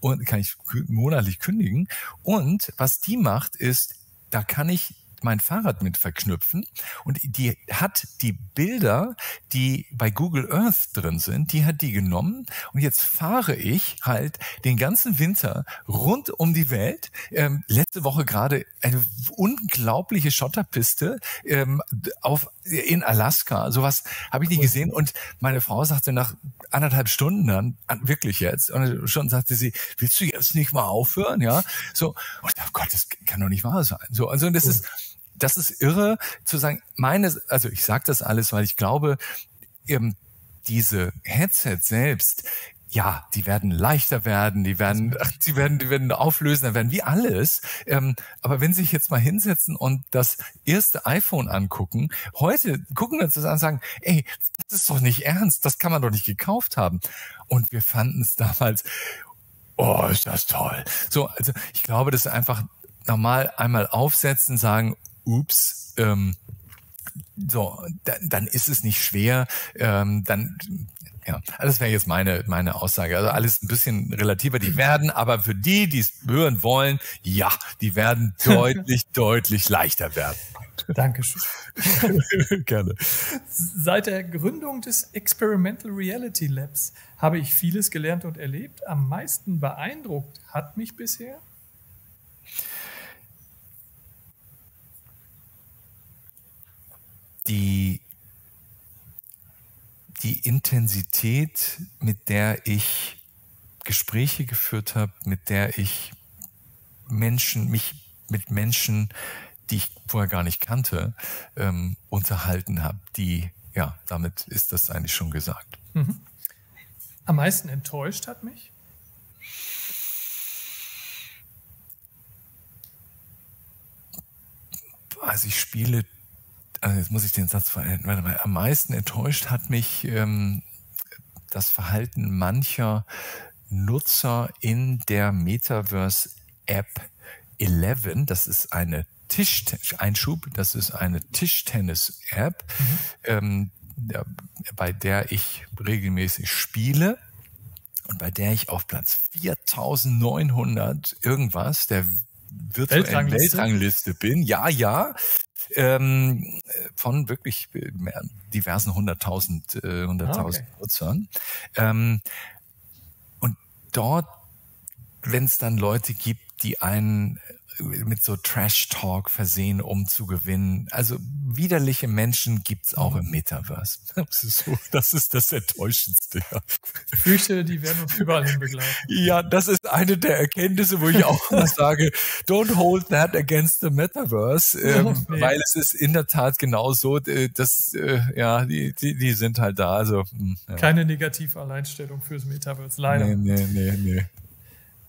und kann ich monatlich kündigen. Und was die macht, ist, da kann ich mein Fahrrad mit verknüpfen und die hat die Bilder, die bei Google Earth drin sind, die hat die genommen und jetzt fahre ich halt den ganzen Winter rund um die Welt. Ähm, letzte Woche gerade eine unglaubliche Schotterpiste ähm, auf in Alaska. Sowas habe ich nie gesehen und meine Frau sagte nach anderthalb Stunden dann wirklich jetzt und schon sagte sie, willst du jetzt nicht mal aufhören, ja? So und dachte, Gott, das kann doch nicht wahr sein. So also das ist das ist irre zu sagen, meine, also ich sage das alles, weil ich glaube, eben diese Headsets selbst, ja, die werden leichter werden, die werden, ach, die werden, die werden auflösen, dann werden wie alles. Ähm, aber wenn Sie sich jetzt mal hinsetzen und das erste iPhone angucken, heute gucken wir uns das an und sagen, ey, das ist doch nicht ernst, das kann man doch nicht gekauft haben. Und wir fanden es damals, oh, ist das toll. So, also ich glaube, das ist einfach normal einmal aufsetzen, sagen, ups, ähm, so, dann, dann ist es nicht schwer, ähm, dann ja, das wäre jetzt meine, meine Aussage. Also alles ein bisschen relativer. Die werden, aber für die, die es hören wollen, ja, die werden deutlich, deutlich leichter werden. Dankeschön. Gerne. Seit der Gründung des Experimental Reality Labs habe ich vieles gelernt und erlebt. Am meisten beeindruckt hat mich bisher die, die Intensität, mit der ich Gespräche geführt habe, mit der ich Menschen, mich mit Menschen, die ich vorher gar nicht kannte, ähm, unterhalten habe, die, ja, damit ist das eigentlich schon gesagt. Mhm. Am meisten enttäuscht hat mich? Also ich spiele also jetzt muss ich den Satz verändern. Warte mal, am meisten enttäuscht hat mich ähm, das Verhalten mancher Nutzer in der Metaverse App 11. Das ist eine Tisch Einschub, das ist eine Tischtennis-App, mhm. ähm, ja, bei der ich regelmäßig spiele und bei der ich auf Platz 4900 irgendwas der virtuellen Weltrangliste, Weltrangliste bin. Ja, ja ähm, von wirklich äh, diversen hunderttausend äh, hunderttausend ah, okay. Nutzern. Ähm, und dort, wenn es dann Leute gibt, die einen mit so Trash-Talk versehen, um zu gewinnen. Also widerliche Menschen gibt's auch im Metaverse. Das ist, so, das, ist das Enttäuschendste. Ja. Ich fürchte, die werden uns überall hin begleiten. Ja, das ist eine der Erkenntnisse, wo ich auch mal sage, don't hold that against the Metaverse, ähm, nee. weil es ist in der Tat genau so, äh, dass, äh, ja, die, die, die sind halt da. Also, hm, ja. Keine negative Alleinstellung fürs Metaverse, leider. Nee, nee, nee, nee.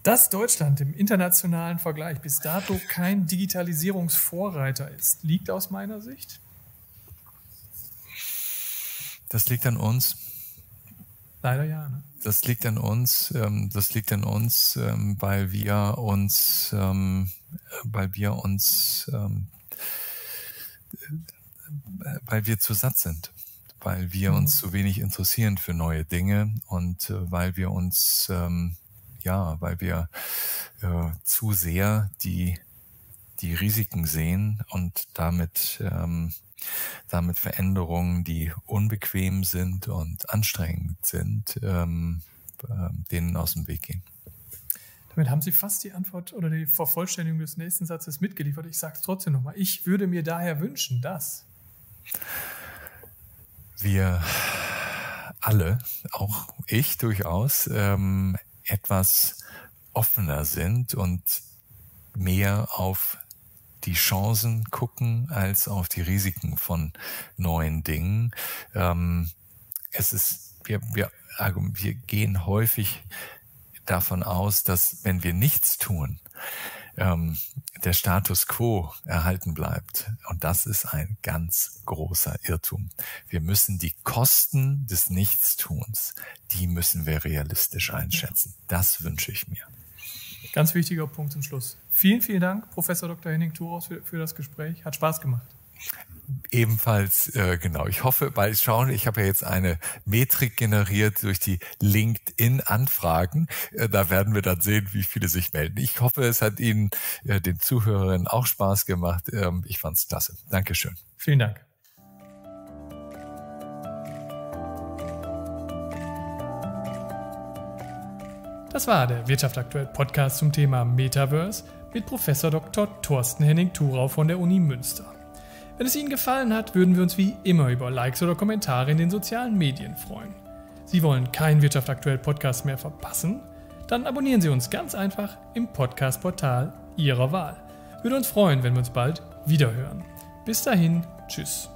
Dass Deutschland im internationalen Vergleich bis dato kein Digitalisierungsvorreiter ist, liegt aus meiner Sicht? Das liegt an uns. Leider ja. Ne? Das liegt an uns. Ähm, das liegt an uns, ähm, weil wir uns, ähm, weil wir uns, ähm, weil wir zu satt sind, weil wir mhm. uns zu wenig interessieren für neue Dinge und äh, weil wir uns, ähm, ja, weil wir äh, zu sehr die die Risiken sehen und damit ähm, damit Veränderungen, die unbequem sind und anstrengend sind, ähm, äh, denen aus dem Weg gehen. Damit haben Sie fast die Antwort oder die Vervollständigung des nächsten Satzes mitgeliefert. Ich sage es trotzdem nochmal. Ich würde mir daher wünschen, dass wir alle, auch ich durchaus, ähm, etwas offener sind und mehr auf die Chancen gucken als auf die Risiken von neuen Dingen. Ähm, es ist, wir, wir, wir gehen häufig davon aus, dass wenn wir nichts tun, ähm, der Status quo erhalten bleibt. Und das ist ein ganz großer Irrtum. Wir müssen die Kosten des Nichtstuns, die müssen wir realistisch einschätzen. Das wünsche ich mir. Ganz wichtiger Punkt zum Schluss. Vielen, vielen Dank, Professor Dr. Henning Thuros, für, für das Gespräch. Hat Spaß gemacht. Ebenfalls, äh, genau. Ich hoffe, weil schauen, ich habe ja jetzt eine Metrik generiert durch die LinkedIn-Anfragen. Äh, da werden wir dann sehen, wie viele sich melden. Ich hoffe, es hat Ihnen, äh, den Zuhörerinnen, auch Spaß gemacht. Ähm, ich fand es klasse. Dankeschön. Vielen Dank. Das war der Wirtschaft aktuell Podcast zum Thema Metaverse mit Professor Dr. Thorsten Henning Thurau von der Uni Münster. Wenn es Ihnen gefallen hat, würden wir uns wie immer über Likes oder Kommentare in den sozialen Medien freuen. Sie wollen keinen Wirtschaft aktuell Podcast mehr verpassen? Dann abonnieren Sie uns ganz einfach im Podcast-Portal Ihrer Wahl. Würde uns freuen, wenn wir uns bald wiederhören. Bis dahin, tschüss.